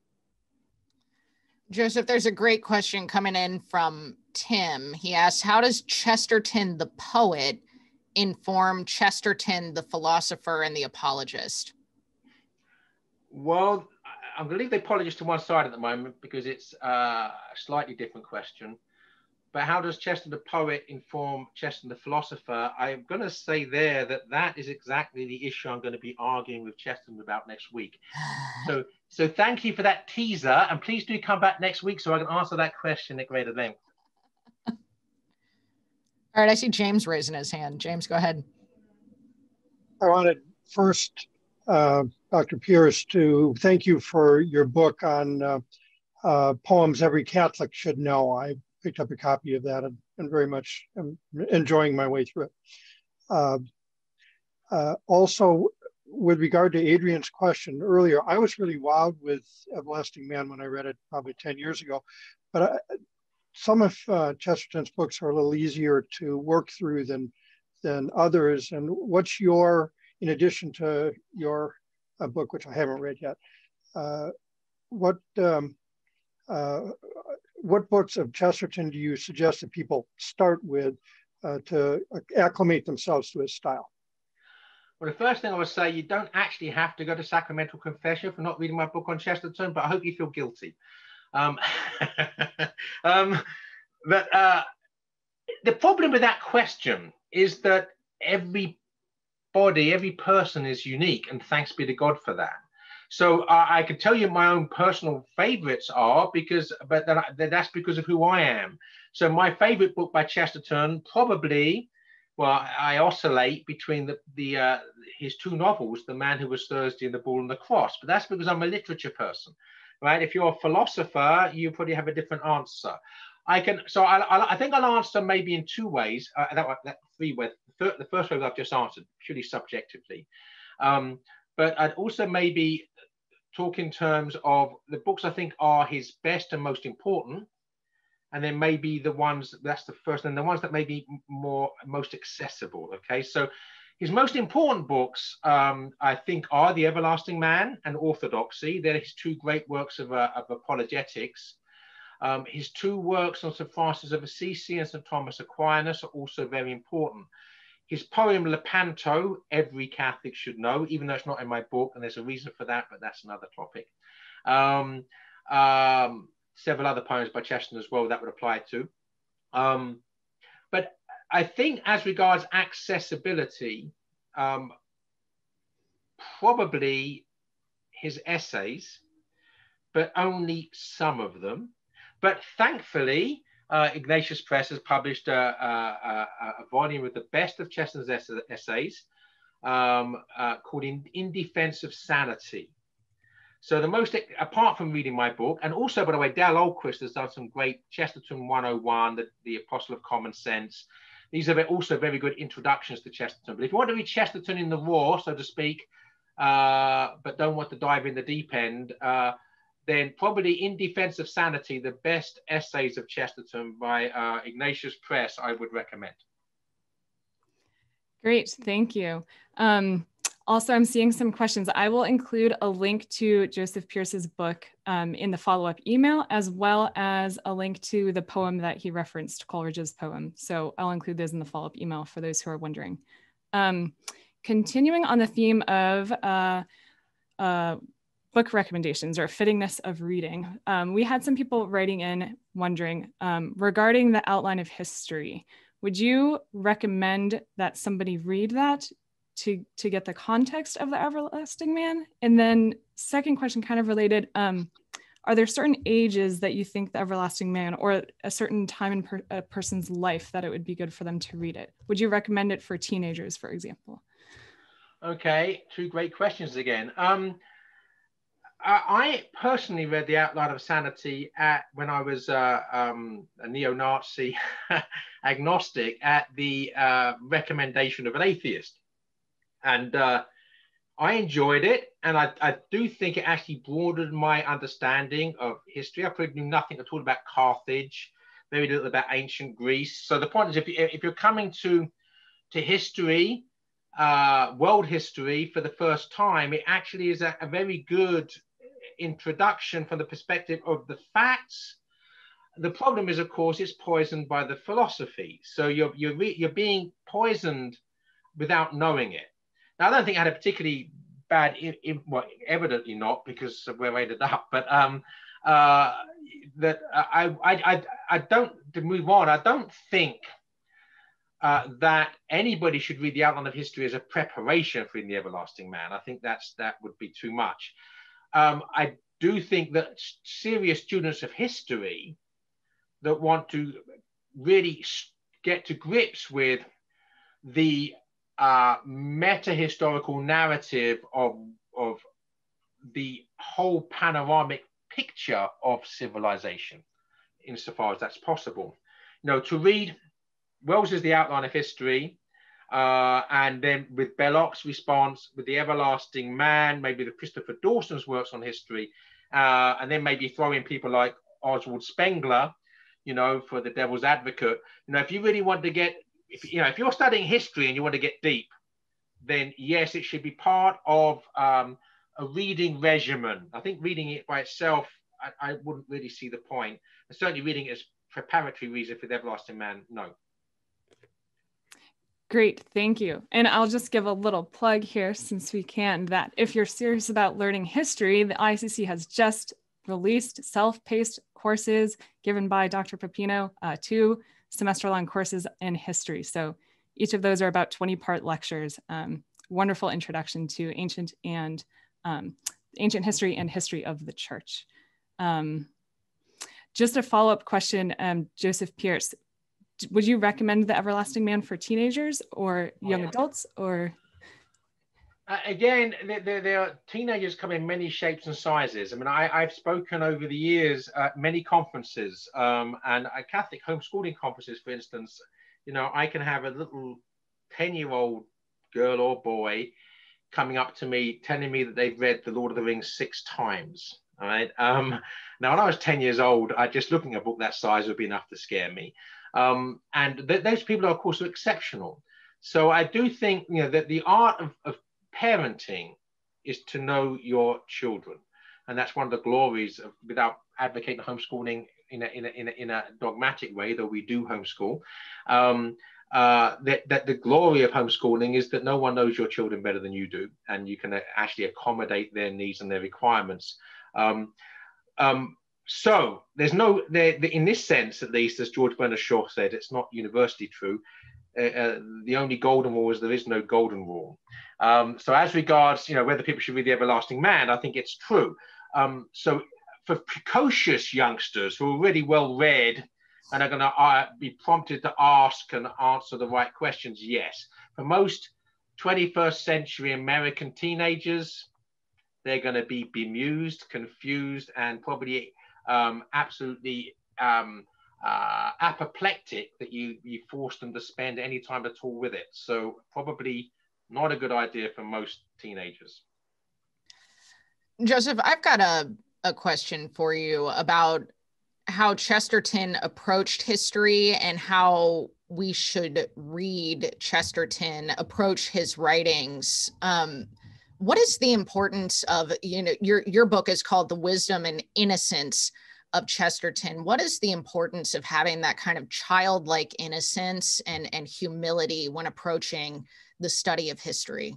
Joseph, there's a great question coming in from Tim. He asks, How does Chesterton the poet inform Chesterton the philosopher and the apologist? Well, I'm going to leave the apologies to one side at the moment because it's uh, a slightly different question. But how does Chester the poet inform Chester the philosopher? I'm going to say there that that is exactly the issue I'm going to be arguing with Chester about next week. So, so thank you for that teaser, and please do come back next week so I can answer that question at greater length. All right, I see James raising his hand. James, go ahead. I wanted first uh, Dr. Pearce, to thank you for your book on uh, uh, poems every Catholic should know. I picked up a copy of that and, and very much am enjoying my way through it. Uh, uh, also, with regard to Adrian's question earlier, I was really wowed with Everlasting Man when I read it probably 10 years ago. But I, some of uh, Chesterton's books are a little easier to work through than, than others. And what's your in addition to your uh, book, which I haven't read yet, uh, what um, uh, what books of Chesterton do you suggest that people start with uh, to acclimate themselves to his style? Well, the first thing I would say, you don't actually have to go to sacramental confession for not reading my book on Chesterton, but I hope you feel guilty. Um, um, But uh, the problem with that question is that every body, every person is unique, and thanks be to God for that. So uh, I can tell you my own personal favorites are because, but then that's because of who I am. So my favorite book by Chesterton, probably, well, I oscillate between the, the uh, his two novels, The Man Who Was Thursday and The Ball and the Cross. But that's because I'm a literature person, right? If you're a philosopher, you probably have a different answer. I can, so I, I, I think I'll answer maybe in two ways. Uh, that, that three ways. The first way I've just answered purely subjectively. Um, but I'd also maybe talk in terms of the books I think are his best and most important, and then maybe the ones that's the first, and the ones that may be more most accessible. Okay, so his most important books, um, I think, are The Everlasting Man and Orthodoxy. They're his two great works of, uh, of apologetics. Um, his two works on St. Francis of Assisi and St. Thomas Aquinas are also very important. His poem Lepanto, every Catholic should know, even though it's not in my book, and there's a reason for that, but that's another topic. Um, um, several other poems by Chesterton as well that would apply to. Um, but I think as regards accessibility, um, probably his essays, but only some of them. But thankfully, uh, Ignatius Press has published a, a, a, volume of the best of Chesterton's essays um, uh, called in, in Defense of Sanity. So the most, apart from reading my book, and also, by the way, Dale Ahlquist has done some great Chesterton 101, the, the Apostle of Common Sense. These are also very good introductions to Chesterton. But if you want to read Chesterton in the raw, so to speak, uh, but don't want to dive in the deep end, uh, then probably in defense of sanity, the best essays of Chesterton by uh, Ignatius Press, I would recommend. Great, thank you. Um, also, I'm seeing some questions. I will include a link to Joseph Pearce's book um, in the follow-up email, as well as a link to the poem that he referenced, Coleridge's poem. So I'll include those in the follow-up email for those who are wondering. Um, continuing on the theme of uh, uh, book recommendations or fittingness of reading. Um, we had some people writing in wondering um, regarding the outline of history. Would you recommend that somebody read that to, to get the context of the everlasting man? And then second question kind of related, um, are there certain ages that you think the everlasting man or a certain time in per, a person's life that it would be good for them to read it? Would you recommend it for teenagers, for example? Okay, two great questions again. Um, I personally read The Outline of Sanity at when I was uh, um, a neo-Nazi agnostic at the uh, recommendation of an atheist, and uh, I enjoyed it, and I, I, do think it actually broadened my understanding of history. I probably knew nothing at all about Carthage, very little about ancient Greece. So the point is, if, you, if you're coming to to history, uh, world history for the first time, it actually is a, a very good introduction from the perspective of the facts. The problem is, of course, it's poisoned by the philosophy. So you're, you're, you're being poisoned without knowing it. Now, I don't think I had a particularly bad, well, evidently not because I ended up, but um, uh, that I, I, I, I don't, to move on, I don't think uh, that anybody should read the outline of history as a preparation for in the everlasting man. I think that's that would be too much um, I do think that serious students of history that want to really get to grips with the uh, meta historical narrative of, of the whole panoramic picture of civilization, insofar as that's possible. You know, to read Wells is the outline of history, uh, and then with Belloc's response, with the Everlasting Man, maybe the Christopher Dawson's works on history, uh, and then maybe throw in people like Oswald Spengler, you know, for the Devil's Advocate. You know, if you really want to get, if you know, if you're studying history and you want to get deep, then yes, it should be part of um, a reading regimen. I think reading it by itself, I, I wouldn't really see the point. And certainly reading it as preparatory reason for the Everlasting Man, no. Great, thank you. And I'll just give a little plug here since we can that if you're serious about learning history, the ICC has just released self-paced courses given by Dr. Pepino, uh, two semester-long courses in history. So each of those are about 20 part lectures. Um, wonderful introduction to ancient and um, ancient history and history of the church. Um, just a follow-up question, um, Joseph Pearce, would you recommend The Everlasting Man for teenagers or young oh, adults or? Uh, again, there, there, are teenagers come in many shapes and sizes. I mean, I, have spoken over the years at many conferences um, and at Catholic homeschooling conferences, for instance, you know, I can have a little 10 year old girl or boy coming up to me telling me that they've read The Lord of the Rings six times. All right. Um, now, when I was 10 years old, I just looking at a book that size would be enough to scare me. Um, and th- those people are, of course, exceptional. So I do think you know that the art of, of parenting is to know your children, and that's one of the glories of without advocating homeschooling in a, in a, in a, in a dogmatic way, though we do homeschool. Um, uh, that, that the glory of homeschooling is that no one knows your children better than you do, and you can actually accommodate their needs and their requirements. Um, um, so there's no, there, in this sense at least, as George Bernard Shaw said, it's not universally true. Uh, uh, the only golden rule is there is no golden rule. Um, so as regards, you know, whether people should read the Everlasting Man, I think it's true. Um, so for precocious youngsters who are really well read and are going to uh, be prompted to ask and answer the right questions, yes. For most 21st century American teenagers, they're going to be bemused, confused, and probably um, absolutely um, uh, apoplectic that you you force them to spend any time at all with it. So probably not a good idea for most teenagers. Joseph, I've got a, a question for you about how Chesterton approached history and how we should read Chesterton, approach his writings. Um, what is the importance of you know your your book is called the wisdom and innocence of chesterton. What is the importance of having that kind of childlike innocence and and humility when approaching the study of history?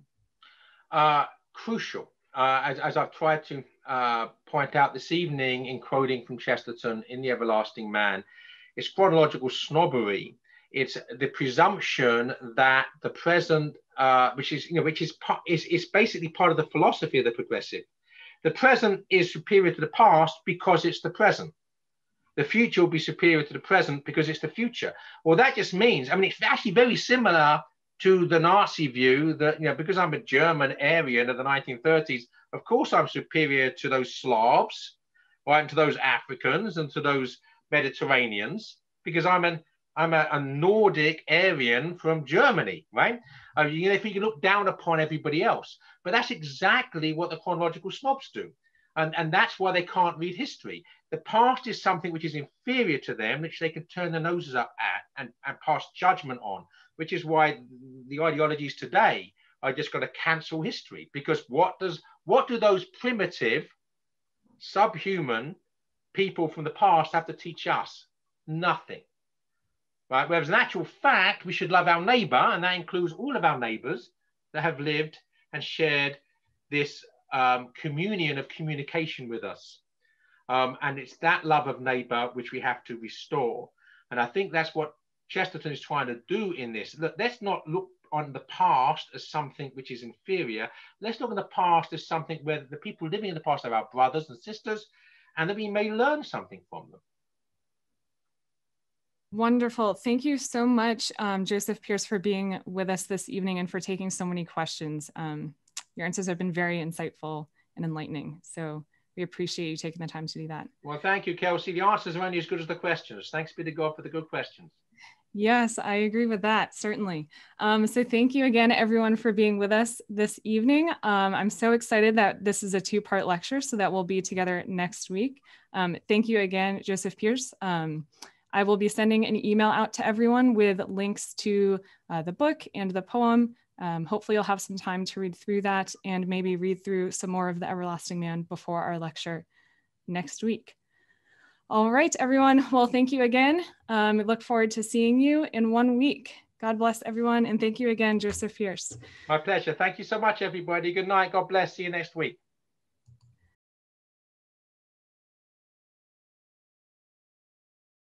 Uh, crucial. Uh, as, as, i've tried to uh, point out this evening in quoting from chesterton in the everlasting man it's chronological snobbery. It's the presumption that the present uh, which is you know which is, is is basically part of the philosophy of the progressive. The present is superior to the past because it's the present. The future will be superior to the present because it's the future. Well, that just means I mean it's actually very similar to the Nazi view that you know because I'm a German Aryan of the 1930s, of course I'm superior to those Slavs, right, and to those Africans and to those Mediterraneans because I'm an I'm a, a Nordic Aryan from Germany, right? Uh, you know, if you can look down upon everybody else. But that's exactly what the chronological snobs do. And, and that's why they can't read history. The past is something which is inferior to them, which they can turn their noses up at and, and pass judgment on, which is why the ideologies today are just going to cancel history. Because what does what do those primitive, subhuman people from the past have to teach us? Nothing right? Whereas in actual fact, we should love our neighbor, and that includes all of our neighbors that have lived and shared this um, communion of communication with us. Um, and it's that love of neighbor which we have to restore. And I think that's what Chesterton is trying to do in this. Look, let's not look on the past as something which is inferior. Let's look at the past as something where the people living in the past are our brothers and sisters, and that we may learn something from them. Wonderful. Thank you so much, um, Joseph Pearce, for being with us this evening and for taking so many questions. Um, your answers have been very insightful and enlightening. So we appreciate you taking the time to do that. Well, thank you, Kelsey. The answers are only as good as the questions. Thanks be to God for the good questions. Yes, I agree with that, certainly. Um, so thank you again, everyone, for being with us this evening. Um, I'm so excited that this is a two-part lecture, so that we'll be together next week. Um, thank you again, Joseph Pearce. I will be sending an email out to everyone with links to uh, the book and the poem. Um, hopefully you'll have some time to read through that and maybe read through some more of The Everlasting Man before our lecture next week. All right, everyone. Well, thank you again. Um, look forward to seeing you in one week. God bless everyone. And thank you again, Joseph Pearce. My pleasure. Thank you so much, everybody. Good night. God bless. See you next week.